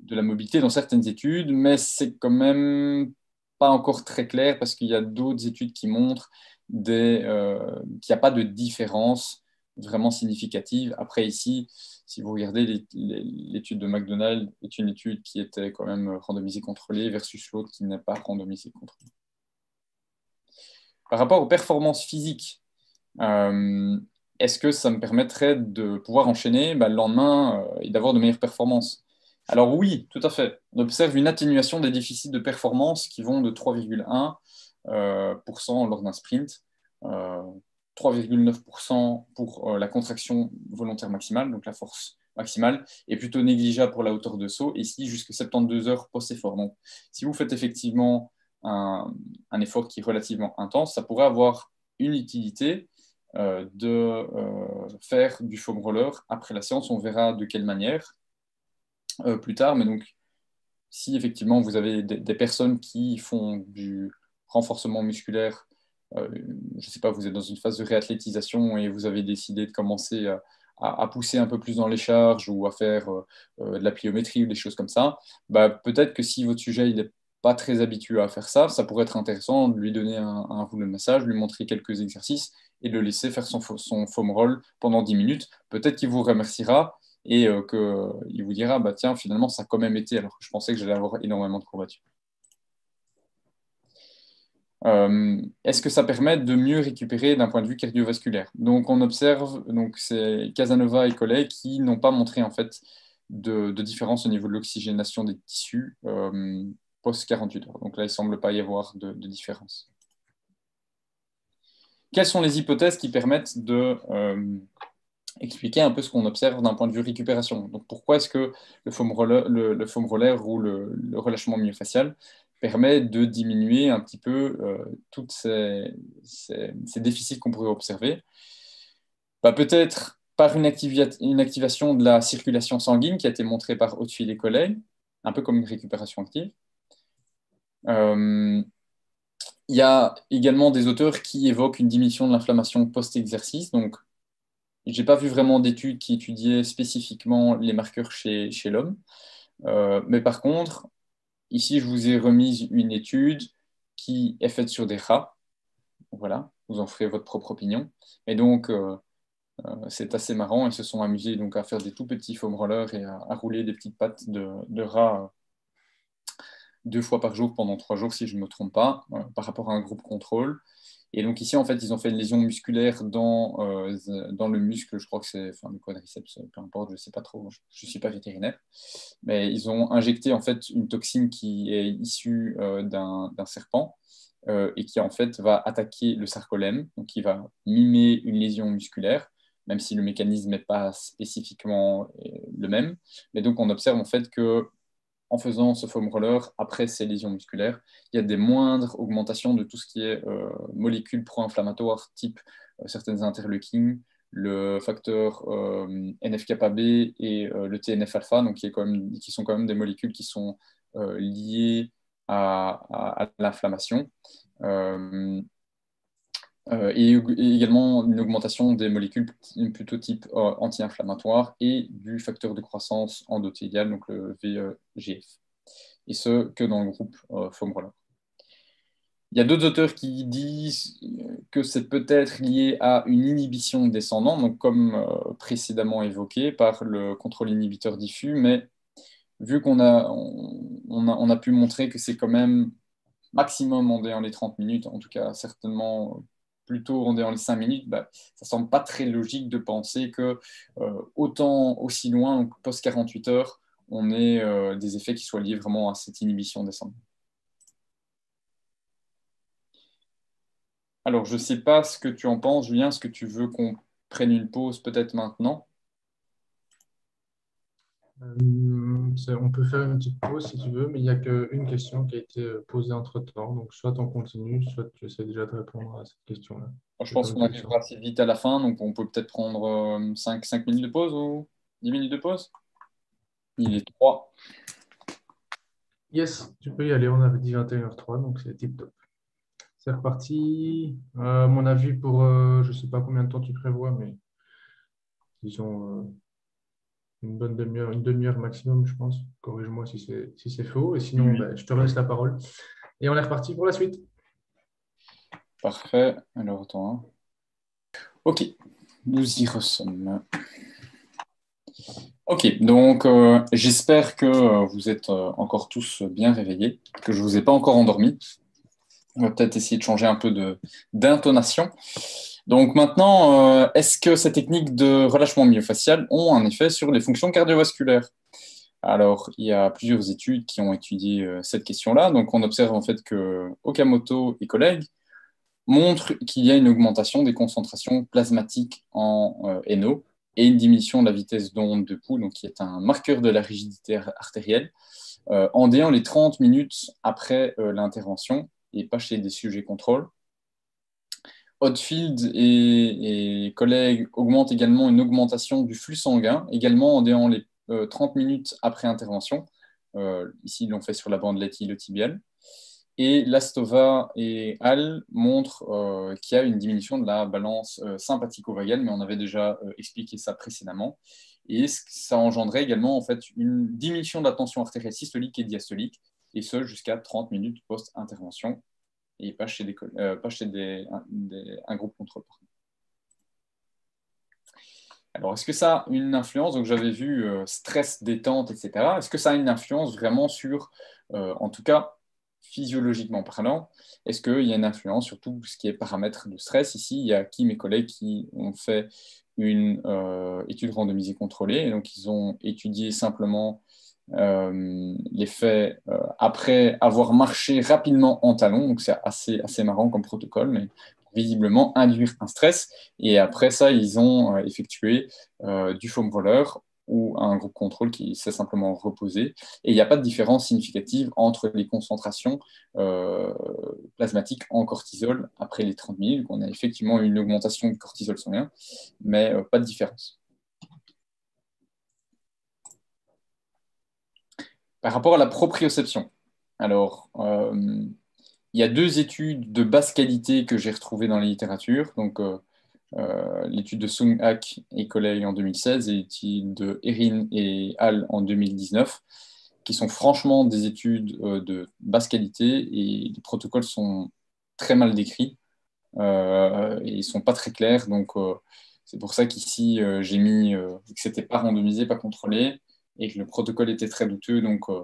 la mobilité dans certaines études, mais c'est quand même pas encore très clair parce qu'il y a d'autres études qui montrent euh, qu'il n'y a pas de différence vraiment significative. Après, ici, si vous regardez l'étude de McDonald's, est une étude qui était quand même randomisée contrôlée versus l'autre qui n'est pas randomisée contrôlée. Par rapport aux performances physiques, euh, est-ce que ça me permettrait de pouvoir enchaîner bah, le lendemain euh, et d'avoir de meilleures performances? Alors oui, tout à fait. On observe une atténuation des déficits de performance qui vont de 3,1% euh, lors d'un sprint, 3,9% pour la contraction volontaire maximale, donc la force maximale, et plutôt négligeable pour la hauteur de saut, et ici jusqu'à 72 heures post-effort. Donc si vous faites effectivement un, effort qui est relativement intense, ça pourrait avoir une utilité euh, de euh, faire du foam roller après la séance. On verra de quelle manière euh, plus tard. Mais donc, si effectivement vous avez des, personnes qui font du renforcement musculaire, je ne sais pas, vous êtes dans une phase de réathlétisation et vous avez décidé de commencer à, pousser un peu plus dans les charges ou à faire de la pliométrie ou des choses comme ça, bah, peut-être que si votre sujet pas très habitué à faire ça, ça pourrait être intéressant de lui donner un, rouleau de massage, lui montrer quelques exercices et le laisser faire son, son foam roll pendant 10 minutes. Peut-être qu'il vous remerciera et euh, qu'il vous dira bah tiens, finalement, ça a quand même été, alors que je pensais que j'allais avoir énormément de courbatures. Euh, est-ce que ça permet de mieux récupérer d'un point de vue cardiovasculaire? Donc, on observe, donc c'est Casanova et collègues qui n'ont pas montré en fait de, différence au niveau de l'oxygénation des tissus. Euh, post 48 heures. Donc là, il ne semble pas y avoir de, différence. Quelles sont les hypothèses qui permettent de euh, expliquer un peu ce qu'on observe d'un point de vue récupération? Donc pourquoi est-ce que le foam roller, le, foam roller ou le, relâchement myofascial permet de diminuer un petit peu euh, tous ces, déficits qu'on pourrait observer? Bah, Peut-être par une, activation de la circulation sanguine qui a été montrée par Otfield et collègues, un peu comme une récupération active. Euh, il y a également des auteurs qui évoquent une diminution de l'inflammation post-exercice. Donc, je n'ai pas vu vraiment d'études qui étudiaient spécifiquement les marqueurs chez, l'homme. Euh, mais par contre, ici, je vous ai remis une étude qui est faite sur des rats. Voilà, vous en ferez votre propre opinion. Et donc, euh, c'est assez marrant. Ils se sont amusés donc, à faire des tout petits foam rollers et à, rouler des petites pattes de rats deux fois par jour pendant trois jours, si je ne me trompe pas, euh, par rapport à un groupe contrôle. Et donc ici, en fait, ils ont fait une lésion musculaire dans, euh, dans le muscle, je crois que c'est enfin, le quadriceps, peu importe, je ne sais pas trop, je ne suis pas vétérinaire. Mais ils ont injecté en fait une toxine qui est issue euh, d'un serpent et qui en fait va attaquer le sarcolème, donc qui va mimer une lésion musculaire, même si le mécanisme n'est pas spécifiquement le même. Mais donc on observe en fait que en faisant ce foam roller après ces lésions musculaires, il y a des moindres augmentations de tout ce qui est euh, molécules pro-inflammatoires type euh, certaines interleukines, le facteur euh, NF-kappa-B et le TNF-alpha, qui, sont quand même des molécules qui sont liées à, l'inflammation. Et, également une augmentation des molécules plutôt type anti-inflammatoire et du facteur de croissance endothélial, donc le VEGF. Et ce, que dans le groupe foam roller. Il y a d'autres auteurs qui disent que c'est peut-être lié à une inhibition descendante, donc comme euh, précédemment évoqué par le contrôle inhibiteur diffus, mais vu qu'on a, on, a, pu montrer que c'est quand même maximum en dans les 30 minutes, en tout cas certainement plutôt en les 5 minutes, bah, ça semble pas très logique de penser que euh, autant aussi loin, post 48 heures, on ait euh, des effets qui soient liés vraiment à cette inhibition descendante. Alors, je ne sais pas ce que tu en penses, Julien. Est-ce que tu veux qu'on prenne une pause peut-être maintenant? On peut faire une petite pause si tu veux, mais il n'y a qu'une question qui a été euh, posée entre-temps. Donc, soit on continue, soit tu essaies déjà de répondre à cette question-là. Je pense qu'on arrivera assez vite à la fin, donc on peut peut-être prendre 5, euh, 5 minutes de pause ou 10 minutes de pause? Il est 3. Yes, tu peux y aller. On avait dit 21h03, donc c'est tip top. C'est reparti. Euh, mon avis pour, euh, je ne sais pas combien de temps tu prévois, mais disons euh, une bonne demi-heure, une demi-heure maximum, je pense. Corrige-moi si c'est si faux. Et sinon, ben, je te laisse la parole. Et on est reparti pour la suite. Parfait. Alors, attends. Hein. OK, nous y ressemblons. Ok, donc j'espère que vous êtes encore tous bien réveillés, que je ne vous ai pas encore endormi. On va peut-être essayer de changer un peu d'intonation. Donc maintenant, euh, est-ce que ces techniques de relâchement myofascial ont un effet sur les fonctions cardiovasculaires? Alors, il y a plusieurs études qui ont étudié euh, cette question-là. Donc, on observe en fait que Okamoto et collègues montrent qu'il y a une augmentation des concentrations plasmatiques en euh, NO et une diminution de la vitesse d'onde de pouls, donc qui est un marqueur de la rigidité artérielle, en déant les 30 minutes après l'intervention et pas chez des sujets contrôle. Hotfield et, collègues augmentent également une augmentation du flux sanguin, également en les 30 euh, minutes après intervention. Euh, ici, ils l'ont fait sur la bande tibiale. Et Lastova et Al montrent euh, qu'il y a une diminution de la balance sympathico-vagale, mais on avait déjà expliqué ça précédemment. Et ça engendrait également en fait, une diminution de la tension artérielle systolique et diastolique, et ce jusqu'à 30 minutes post-intervention, et pas chez, des, euh, pas chez des, un, groupe contrôle. Alors, est-ce que ça a une influence? Donc, j'avais vu euh, stress, détente, etc. Est-ce que ça a une influence vraiment sur, euh, en tout cas, physiologiquement parlant, est-ce qu'il y a une influence sur tout ce qui est paramètres de stress? Ici, il y a qui mes collègues qui ont fait une étude randomisée contrôlée, et donc ils ont étudié simplement euh, l'effet euh, après avoir marché rapidement en talon. Donc, c'est assez, assez marrant comme protocole, mais visiblement induire un stress. Et après ça, ils ont euh, effectué du foam roller ou un groupe contrôle qui s'est simplement reposé. Et il n'y a pas de différence significative entre les concentrations plasmatiques en cortisol après les 30 minutes. On a effectivement une augmentation du cortisol sanguin, mais pas de différence. Par rapport à la proprioception, alors, euh, il y a deux études de basse qualité que j'ai retrouvées dans la littérature. Donc, euh, euh, l'étude de Sung Hak et collègues en 2016 et l'étude de Erin et Al en 2019, qui sont franchement des études de basse qualité et les protocoles sont très mal décrits et ils ne sont pas très clairs. Donc, c'est pour ça qu'ici, j'ai mis que c'était pas randomisé, pas contrôlé et que le protocole était très douteux. Donc, euh,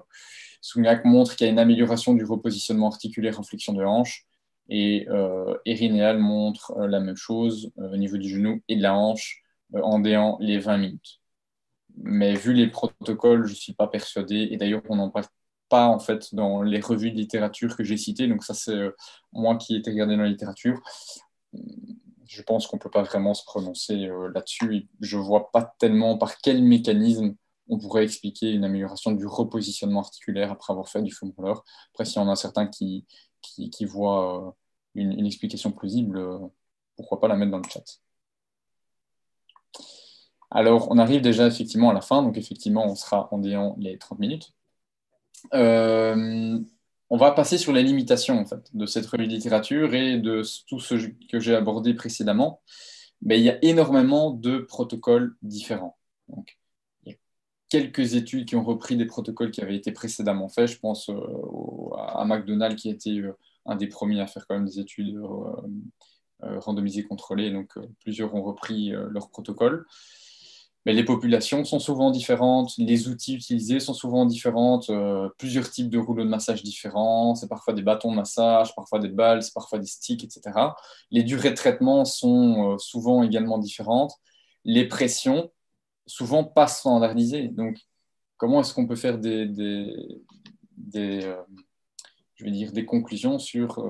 montre qu'il y a une amélioration du repositionnement articulaire en flexion de hanche. Et euh, Erinéal montre euh, la même chose euh, au niveau du genou et de la hanche en déant les 20 minutes. Mais vu les protocoles, je ne suis pas persuadé. Et d'ailleurs, on n'en parle pas en fait dans les revues de littérature que j'ai citées. Donc ça, c'est moi qui ai été regardé dans la littérature. Je pense qu'on ne peut pas vraiment se prononcer là-dessus. Je ne vois pas tellement par quel mécanisme on pourrait expliquer une amélioration du repositionnement articulaire après avoir fait du foam roller. Après, s'il y en a certains qui, voient euh, une, explication plausible, euh, pourquoi pas la mettre dans le chat. Alors, on arrive déjà effectivement à la fin, donc effectivement, on sera en déant les 30 minutes. Euh, on va passer sur les limitations de cette revue de littérature et de tout ce que j'ai abordé précédemment. Mais il y a énormément de protocoles différents. Quelques études qui ont repris des protocoles qui avaient été précédemment faits. Je pense euh, à McDonald's qui a été euh, un des premiers à faire quand même des études randomisées contrôlées. Donc, plusieurs ont repris leur protocole mais les populations sont souvent différentes, les outils utilisés sont souvent différents, euh, plusieurs types de rouleaux de massage différents, c'est parfois des bâtons de massage, parfois des balles, parfois des sticks, etc. Les durées de traitement sont euh, souvent également différentes. Les pressions, souvent pas standardisées. Donc, comment est-ce qu'on peut faire des, des, euh, je vais dire, des conclusions sur...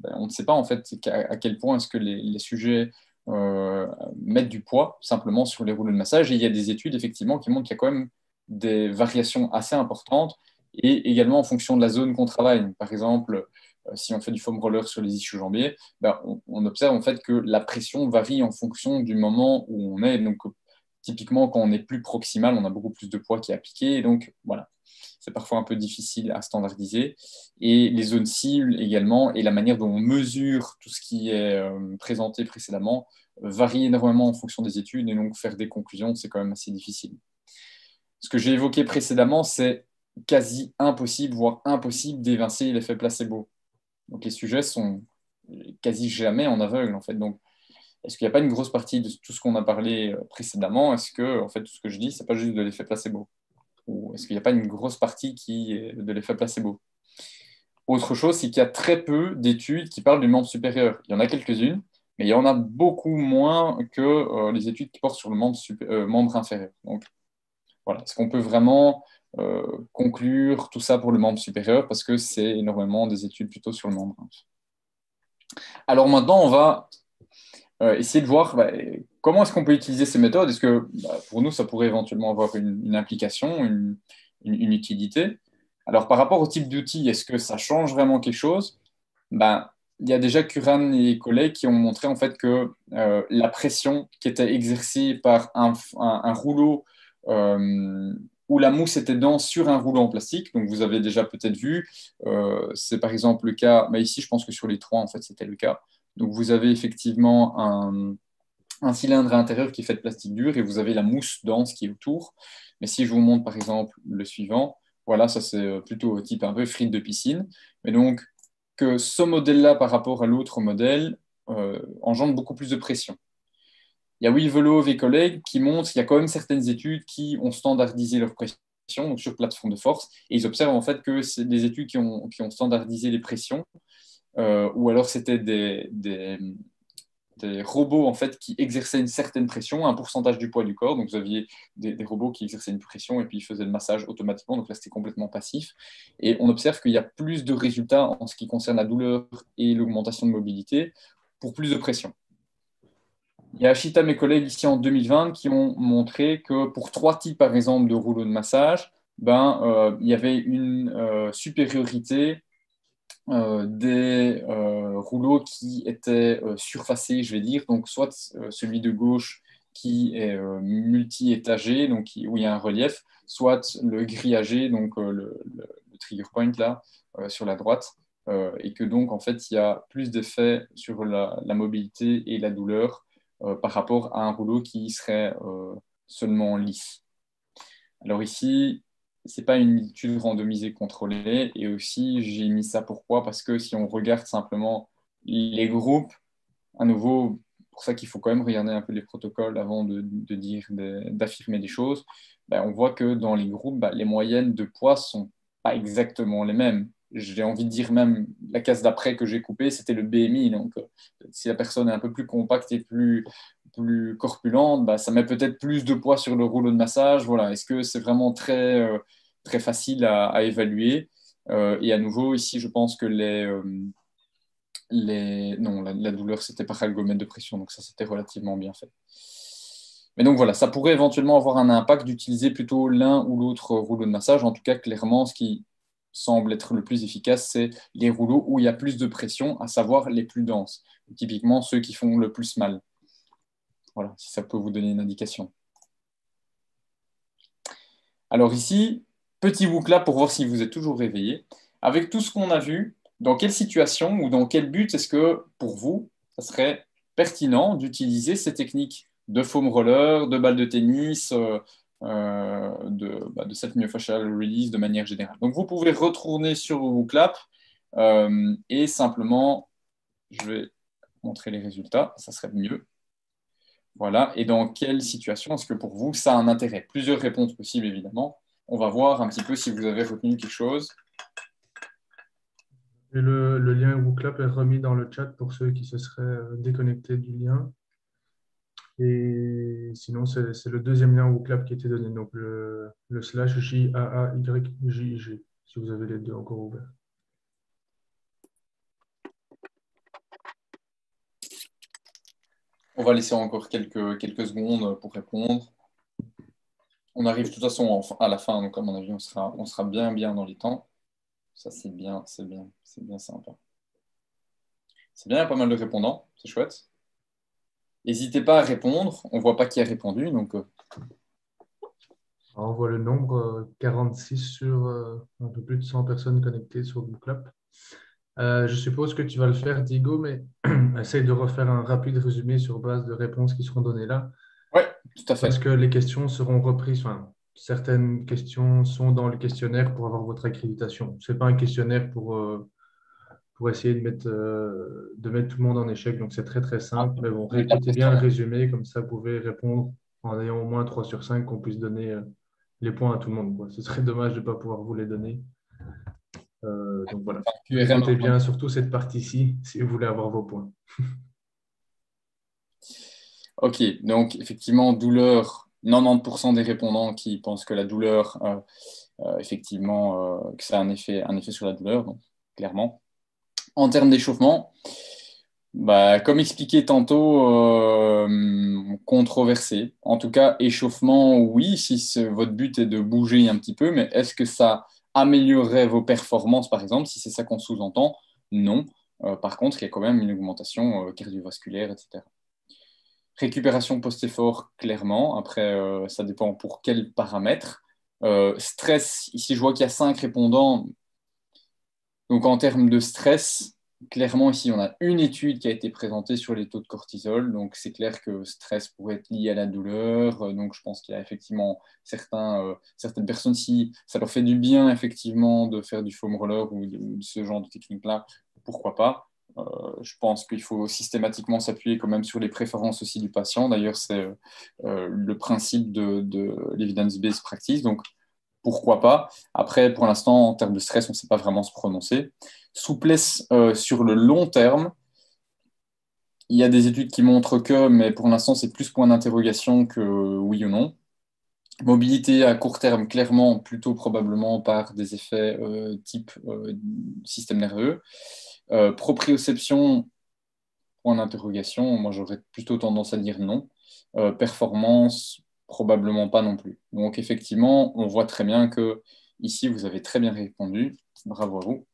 Ben, on ne sait pas en fait à, quel point est-ce que les, sujets euh, mettre du poids simplement sur les rouleaux de massage. Et il y a des études effectivement qui montrent qu'il y a quand même des variations assez importantes et également en fonction de la zone qu'on travaille. Par exemple, euh, si on fait du foam roller sur les ischios jambiers, ben, on, observe en fait que la pression varie en fonction du moment où on est. Donc, typiquement, quand on est plus proximal, on a beaucoup plus de poids qui est appliqué. Donc, voilà, c'est parfois un peu difficile à standardiser. Et les zones cibles également, et la manière dont on mesure tout ce qui est euh, présenté précédemment, varie énormément en fonction des études, et donc faire des conclusions, c'est quand même assez difficile. Ce que j'ai évoqué précédemment, c'est quasi impossible, voire impossible d'évincer l'effet placebo. Donc les sujets sont quasi jamais en aveugle, en fait. Donc, est-ce qu'il n'y a pas une grosse partie de tout ce qu'on a parlé euh, précédemment? Est-ce que, en fait, tout ce que je dis, c'est pas juste de l'effet placebo? Ou est-ce qu'il n'y a pas une grosse partie qui est de l'effet placebo? Autre chose, c'est qu'il y a très peu d'études qui parlent du membre supérieur. Il y en a quelques-unes, mais il y en a beaucoup moins que euh, les études qui portent sur le membre, euh, membre inférieur. Donc, voilà. Est-ce qu'on peut vraiment conclure tout ça pour le membre supérieur? Parce que c'est énormément des études plutôt sur le membre inférieur. Alors maintenant, on va essayer de voir bah, comment est-ce qu'on peut utiliser ces méthodes? Est-ce que bah, pour nous, ça pourrait éventuellement avoir une, implication, une, utilité? Alors, par rapport au type d'outil, est-ce que ça change vraiment quelque chose? Ben, Il y a déjà Curran et collègues qui ont montré en fait que euh, la pression qui était exercée par un, rouleau euh, où la mousse était dense sur un rouleau en plastique, donc vous avez déjà peut-être vu, euh, c'est par exemple le cas, mais ici je pense que sur les trois en fait c'était le cas. Donc vous avez effectivement un, cylindre intérieur qui est fait de plastique dur et vous avez la mousse dense qui est autour. Mais si je vous montre par exemple le suivant, voilà, ça c'est euh, plutôt type un peu frite de piscine. Mais donc que ce modèle-là par rapport à l'autre modèle euh, engendre beaucoup plus de pression. Il y a Will et collègues qui montrent qu'il y a quand même certaines études qui ont standardisé leur pression sur plateforme de force, et ils observent en fait que c'est des études qui ont standardisé les pressions, euh, ou alors c'était des, des, robots en fait qui exerçaient une certaine pression, un pourcentage du poids du corps. Donc vous aviez des, robots qui exerçaient une pression et puis ils faisaient le massage automatiquement. Donc là c'était complètement passif. Et on observe qu'il y a plus de résultats en ce qui concerne la douleur et l'augmentation de mobilité pour plus de pression. Il y a Ashita, mes collègues ici en 2020, qui ont montré que pour trois types, par exemple, de rouleaux de massage, ben, euh, il y avait une euh, supériorité euh, des euh, rouleaux qui étaient euh, surfacés, je vais dire, donc soit celui de gauche qui est multi-étagé, donc où il y a un relief, soit le grillagé, donc le, trigger point là, sur la droite, et que donc en fait il y a plus d'effets sur la, la, mobilité et la douleur par rapport à un rouleau qui serait seulement lisse. Alors ici, c'est pas une étude randomisée contrôlée. Et aussi, j'ai mis ça pourquoi? Parce que si on regarde simplement les groupes, à nouveau, pour ça qu'il faut quand même regarder un peu les protocoles avant de, dire, d'affirmer des choses, ben, on voit que dans les groupes, ben, les moyennes de poids sont pas exactement les mêmes. J'ai envie de dire même la case d'après que j'ai coupée, c'était le BMI. Donc, euh, si la personne est un peu plus compacte et plus, plus corpulente, bah, ça met peut-être plus de poids sur le rouleau de massage. Voilà. Est-ce que c'est vraiment très, euh, très facile à, évaluer? Euh, Et à nouveau, ici, je pense que les, euh, les... non, la, douleur, c'était par algomètre de pression, donc ça, c'était relativement bien fait. Mais donc voilà, ça pourrait éventuellement avoir un impact d'utiliser plutôt l'un ou l'autre rouleau de massage. En tout cas, clairement, ce qui semble être le plus efficace, c'est les rouleaux où il y a plus de pression, à savoir les plus denses. Typiquement, ceux qui font le plus mal. Voilà, si ça peut vous donner une indication. Alors ici, petit boucle pour voir si vous êtes toujours réveillé. Avec tout ce qu'on a vu, dans quelle situation ou dans quel but est-ce que pour vous, ça serait pertinent d'utiliser ces techniques de foam roller, de balles de tennis, euh, euh, de, bah, de release de manière générale? Donc vous pouvez retourner sur vos euh, et simplement, je vais montrer les résultats, ça serait mieux. Voilà, et dans quelle situation est-ce que pour vous ça a un intérêt? Plusieurs réponses possibles évidemment. On va voir un petit peu si vous avez retenu quelque chose. le, le, lien WooClap est remis dans le chat pour ceux qui se seraient euh, déconnectés du lien. Et sinon, c'est le deuxième lien WooClap qui était donné, donc le, le slash j a a y j g si vous avez les deux encore ouverts. On va laisser encore quelques, secondes pour répondre. On arrive de toute façon à la fin, donc à mon avis, on sera, on sera bien, bien dans les temps. Ça, c'est bien, c'est bien, c'est bien sympa. C'est bien, il y a pas mal de répondants, c'est chouette. N'hésitez pas à répondre, on ne voit pas qui a répondu. Donc... Euh. On voit le nombre 46 euh, sur euh, un peu plus de 100 personnes connectées sur Google euh, je suppose que tu vas le faire, Diego, mais essaye de refaire un rapide résumé sur base de réponses qui seront données là. Oui, tout à fait. Parce que les questions seront reprises. Enfin, certaines questions sont dans le questionnaire pour avoir votre accréditation. Ce n'est pas un questionnaire pour, euh, pour essayer de mettre, euh, de mettre tout le monde en échec. Donc, c'est très, très simple. Ah, mais bon, répétez bien le résumé, comme ça, vous pouvez répondre en ayant au moins 3 sur 5 qu'on puisse donner les points à tout le monde. Ce serait dommage de ne pas pouvoir vous les donner. Euh, donc voilà. Écoutez bien surtout cette partie-ci si vous voulez avoir vos points. ok, donc effectivement, douleur, 90% des répondants qui pensent que la douleur, euh, euh, effectivement, que ça a un effet, un effet sur la douleur, donc clairement. En termes d'échauffement, bah, comme expliqué tantôt, controversé. En tout cas, échauffement, oui, si votre but est de bouger un petit peu, mais est-ce que ça améliorerait vos performances, par exemple, si c'est ça qu'on sous-entend, non. Euh, par contre, il y a quand même une augmentation euh, cardiovasculaire, etc. Récupération post-effort, clairement. Après, euh, ça dépend pour quels paramètres. stress, ici, je vois qu'il y a cinq répondants. Donc, en termes de stress, clairement, ici, on a une étude qui a été présentée sur les taux de cortisol. Donc, c'est clair que le stress pourrait être lié à la douleur. Euh, donc, je pense qu'il y a effectivement euh, certaines personnes, si ça leur fait du bien, effectivement, de faire du foam roller ou, ce genre de technique-là, pourquoi pas. Euh, je pense qu'il faut systématiquement s'appuyer quand même sur les préférences aussi du patient. D'ailleurs, c'est le principe de, de l'evidence-based practice. Donc, pourquoi pas. Après, pour l'instant, en termes de stress, on ne sait pas vraiment se prononcer. Souplesse euh, sur le long terme, il y a des études qui montrent que, mais pour l'instant, c'est plus point d'interrogation que oui ou non. Mobilité à court terme, clairement, plutôt probablement par des effets euh, type euh, système nerveux. proprioception, point d'interrogation, moi j'aurais plutôt tendance à dire non. performance, probablement pas non plus. Donc effectivement, on voit très bien que ici, vous avez très bien répondu. Bravo à vous.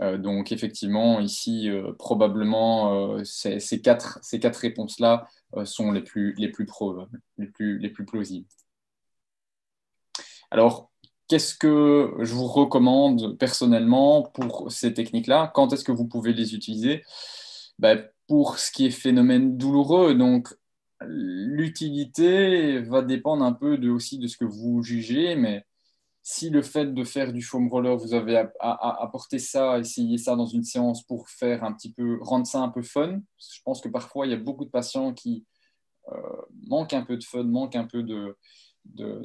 Euh, donc effectivement, ici, euh, probablement, euh, ces, quatre, ces quatre réponses-là sont les plus, les plus probables, les plus, les plus plausibles. Alors, qu'est-ce que je vous recommande personnellement pour ces techniques-là? Quand est-ce que vous pouvez les utiliser? Ben, Pour ce qui est phénomène douloureux, donc l'utilité va dépendre un peu de, aussi de ce que vous jugez, mais si le fait de faire du foam roller, vous avez apporté ça, essayé ça dans une séance pour faire un petit peu, rendre ça un peu fun, je pense que parfois il y a beaucoup de patients qui euh, manquent un peu de fun, manquent un peu de, de,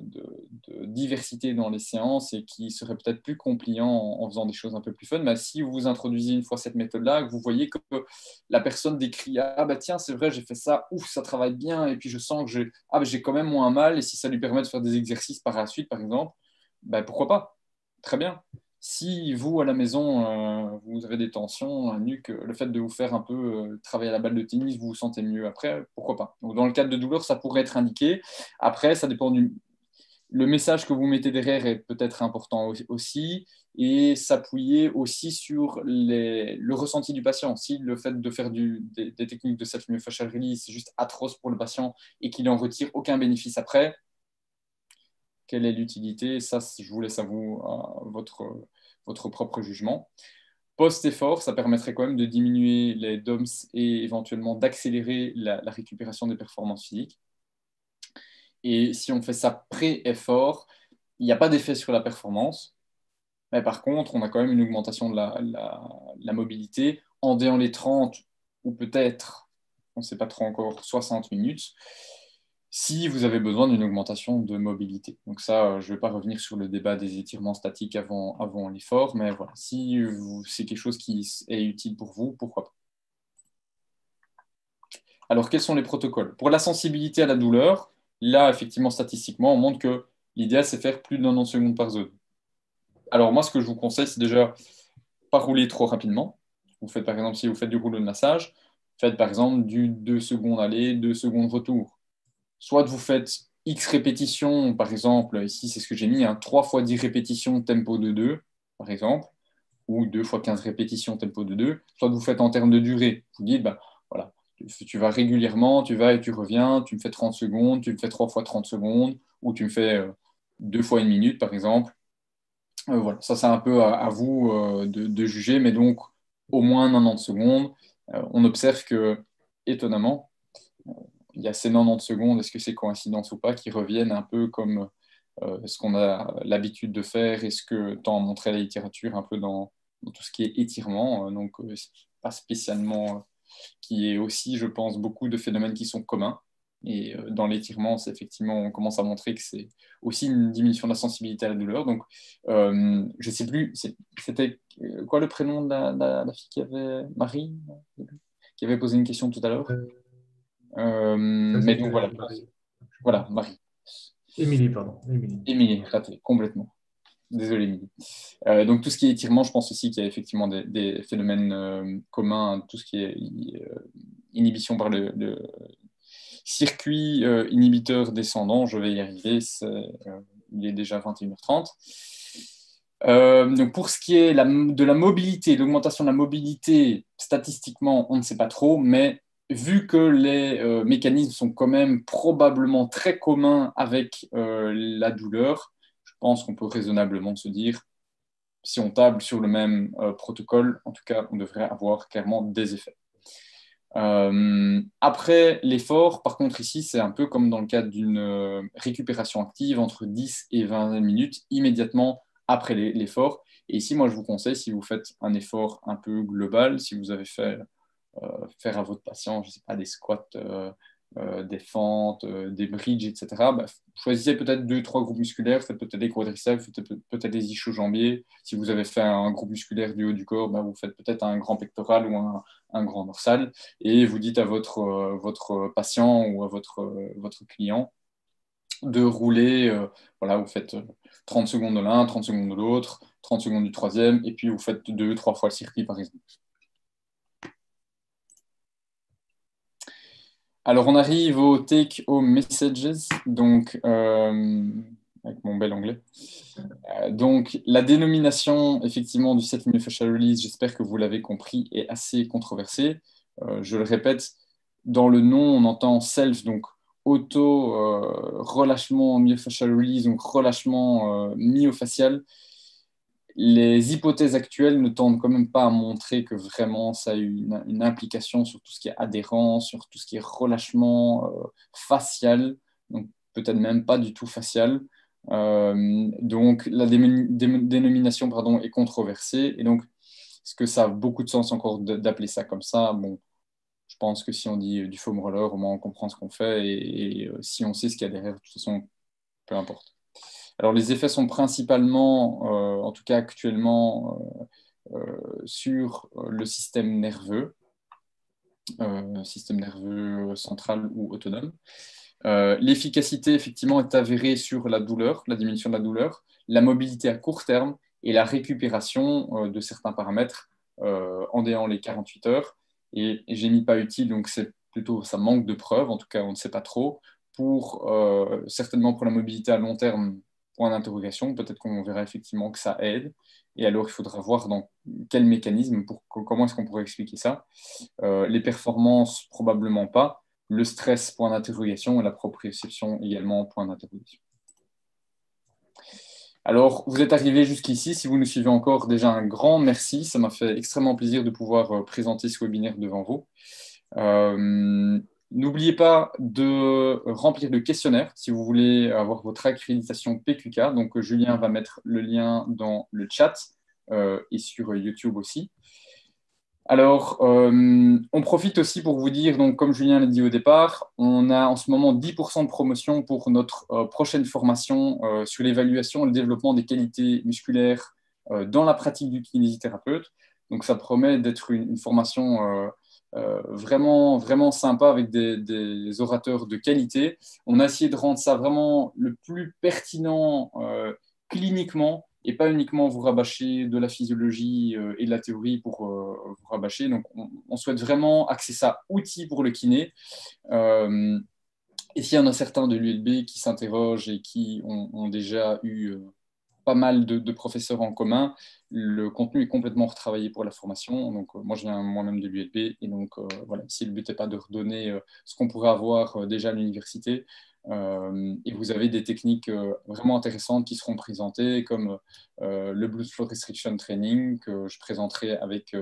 diversité dans les séances et qui seraient peut-être plus compliants en, faisant des choses un peu plus fun. Mais si vous introduisez une fois cette méthode-là, vous voyez que la personne décrit Ah, bah tiens, c'est vrai, j'ai fait ça, ouf, ça travaille bien, et puis je sens que j'ai ah, bah, quand même moins mal, et si ça lui permet de faire des exercices par la suite, par exemple, ben, pourquoi pas? Très bien. Si vous, à la maison, euh, vous avez des tensions, nuque, le fait de vous faire un peu euh, travailler à la balle de tennis, vous vous sentez mieux après, pourquoi pas? Donc, Dans le cadre de douleur, ça pourrait être indiqué. Après, ça dépend du... Le message que vous mettez derrière est peut-être important aussi et s'appuyer aussi sur le ressenti du patient. Si le fait de faire des... techniques de self-myofascial release, c'est juste atroce pour le patient et qu'il n'en retire aucun bénéfice après, quelle est l'utilité Ça, je vous laisse à vous, à votre, votre propre jugement. Post-effort, ça permettrait quand même de diminuer les DOMS et éventuellement d'accélérer la, récupération des performances physiques. Et si on fait ça pré-effort, il n'y a pas d'effet sur la performance. Mais par contre, on a quand même une augmentation de la, mobilité en déant les 30 ou peut-être, on ne sait pas trop encore, 60 minutes si vous avez besoin d'une augmentation de mobilité. Donc ça, euh, je ne vais pas revenir sur le débat des étirements statiques avant, l'effort, mais voilà, si c'est quelque chose qui est utile pour vous, pourquoi pas. Alors, quels sont les protocoles? Pour la sensibilité à la douleur, là, effectivement, statistiquement, on montre que l'idéal, c'est faire plus de 90 secondes par zone. Alors, moi, ce que je vous conseille, c'est déjà pas rouler trop rapidement. Vous faites, par exemple, si vous faites du rouleau de massage, faites, par exemple, du 2 secondes aller, 2 secondes retour soit vous faites X répétitions, par exemple, ici c'est ce que j'ai mis, 3 fois 10 répétitions tempo de 2, par exemple, ou 2 fois 15 répétitions tempo de 2, soit vous faites en termes de durée. Vous dites, voilà, tu vas régulièrement, tu vas et tu reviens, tu me fais 30 secondes, tu me fais 3 fois 30 secondes, ou tu me fais 2 euh, fois une minute, par exemple. Euh, ça c'est un peu à, vous euh, de, juger, mais donc au moins 90 secondes. on observe que, étonnamment, il y a ces 90 secondes, est-ce que c'est coïncidence ou pas, qui reviennent un peu comme euh, ce qu'on a l'habitude de faire et ce que à montrer la littérature un peu dans, tout ce qui est étirement. Euh, donc, euh, pas spécialement, qui est aussi, je pense, beaucoup de phénomènes qui sont communs. Et dans l'étirement, c'est effectivement, on commence à montrer que c'est aussi une diminution de la sensibilité à la douleur. Donc, je ne sais plus, c'était quoi le prénom de la, fille qui avait, Marie, qui avait posé une question tout à l'heure? Mais donc voilà. Voilà, Marie. Émilie, pardon. Émilie, raté, complètement. Désolé, Émilie. Euh, donc, tout ce qui est étirement, je pense aussi qu'il y a effectivement des, phénomènes euh, communs, tout ce qui est inhibition par le, circuit inhibiteur descendant. Je vais y arriver, il est déjà 21h30. donc pour ce qui est de la mobilité, l'augmentation de la mobilité, statistiquement, on ne sait pas trop, mais vu que les euh, mécanismes sont quand même probablement très communs avec euh, la douleur, je pense qu'on peut raisonnablement se dire, si on table sur le même euh, protocole, en tout cas, on devrait avoir clairement des effets. après l'effort, par contre, ici, c'est un peu comme dans le cadre d'une récupération active entre 10 et 20 minutes immédiatement après l'effort. Et ici, moi, je vous conseille, si vous faites un effort un peu global, si vous avez fait faire à votre patient, je sais pas, des squats, euh, euh, des fentes, des bridges, etc. Bah, choisissez peut-être deux, trois groupes musculaires, faites peut-être des quadriceps, faites peut-être des ischio-jambiers. Si vous avez fait un groupe musculaire du haut du corps, bah, vous faites peut-être un grand pectoral ou un, grand dorsal. Et vous dites à votre, patient ou à votre, votre client de rouler, voilà, vous faites 30 secondes de l'un, 30 secondes de l'autre, 30 secondes du troisième, et puis vous faites deux, trois fois le circuit, par exemple. Alors, on arrive au Take Home Messages, donc, euh, avec mon bel anglais. Euh, donc, la dénomination, effectivement, du Set Fascial Release, j'espère que vous l'avez compris, est assez controversée. Euh, je le répète, dans le nom, on entend self, donc auto-relâchement myofascial release, donc relâchement myofacial les hypothèses actuelles ne tendent quand même pas à montrer que vraiment ça a une, une implication sur tout ce qui est adhérence, sur tout ce qui est relâchement euh, facial, donc peut-être même pas du tout facial. Euh, donc la dénomination pardon, est controversée. Et donc, est-ce que ça a beaucoup de sens encore d'appeler ça comme ça? Bon, je pense que si on dit du foam roller, au moins on comprend ce qu'on fait. Et, et euh, si on sait ce qu'il y a derrière, de toute façon, peu importe. Alors les effets sont principalement, euh, en tout cas actuellement, euh, euh, sur le système nerveux, système nerveux central ou autonome. L'efficacité, effectivement, est avérée sur la douleur, la diminution de la douleur, la mobilité à court terme et la récupération de certains paramètres en déant les 48 heures. Et, j'ai mis pas utile, donc c'est plutôt ça manque de preuves, en tout cas on ne sait pas trop. Pour certainement pour la mobilité à long terme, point d'interrogation. Peut-être qu'on verra effectivement que ça aide. Et alors, il faudra voir dans quel mécanisme, pour, comment est-ce qu'on pourrait expliquer ça. Euh, les performances, probablement pas. Le stress, point d'interrogation. Et la proprioception, également, point d'interrogation. Alors, vous êtes arrivé jusqu'ici. Si vous nous suivez encore, déjà un grand merci. Ça m'a fait extrêmement plaisir de pouvoir euh, présenter ce webinaire devant vous. Euh, n'oubliez pas de remplir le questionnaire si vous voulez avoir votre accréditation PQK. Donc, Julien va mettre le lien dans le chat euh, et sur YouTube aussi. Alors, euh, on profite aussi pour vous dire, donc, comme Julien l'a dit au départ, on a en ce moment 10% de promotion pour notre euh, prochaine formation euh, sur l'évaluation et le développement des qualités musculaires dans la pratique du kinésithérapeute. Donc, ça promet d'être une, formation vraiment, vraiment sympa avec des, orateurs de qualité. On a essayé de rendre ça vraiment le plus pertinent cliniquement et pas uniquement vous rabâcher de la physiologie euh, et de la théorie pour euh, vous rabâcher. Donc, on, souhaite vraiment axer ça outil pour le kiné. Euh, et s'il y en a certains de l'ULB qui s'interrogent et qui ont, déjà eu pas mal de, professeurs en commun, le contenu est complètement retravaillé pour la formation. Donc, moi, je viens moi-même de l'ULB. Et donc, voilà, si le but n'est pas de redonner ce qu'on pourrait avoir déjà à l'université, euh, et vous avez des techniques euh, vraiment intéressantes qui seront présentées, comme euh, le Blood Flow Restriction Training, que je présenterai avec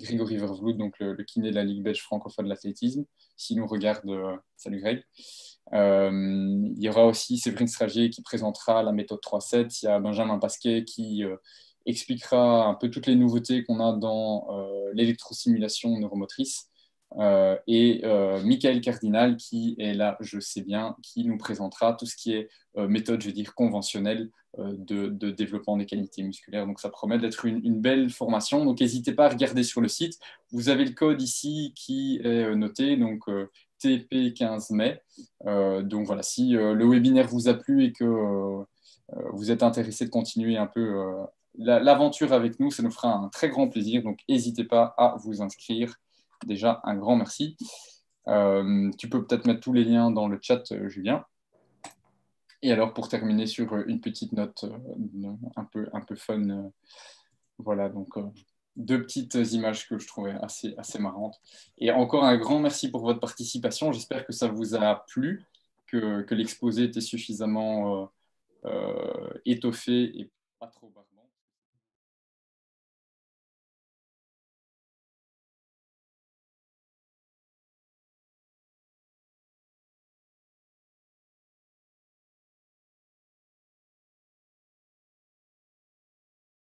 Grégory Vervloed, donc le, kiné de la Ligue belge francophone de l'athlétisme. S'il nous regarde, salut Greg. Il y aura aussi Séverine Stragier qui présentera la méthode 3.7. Il y a Benjamin Pasquet qui expliquera un peu toutes les nouveautés qu'on a dans l'électrosimulation neuromotrice. Euh, et euh, Michael Cardinal qui est là, je sais bien, qui nous présentera tout ce qui est euh, méthode, je veux dire, conventionnelle de, développement des qualités musculaires. Donc ça promet d'être une, belle formation. Donc n'hésitez pas à regarder sur le site. Vous avez le code ici qui est noté, donc TP15 mai. donc voilà, si le webinaire vous a plu et que vous êtes intéressé de continuer un peu l'aventure avec nous, ça nous fera un très grand plaisir. Donc n'hésitez pas à vous inscrire Déjà, un grand merci. Euh, tu peux peut-être mettre tous les liens dans le chat, euh, Julien. Et alors, pour terminer sur euh, une petite note un, peu, un peu fun, voilà, donc deux petites images que je trouvais assez, marrantes. Et encore un grand merci pour votre participation. J'espère que ça vous a plu, que, l'exposé était suffisamment étoffé et pas trop.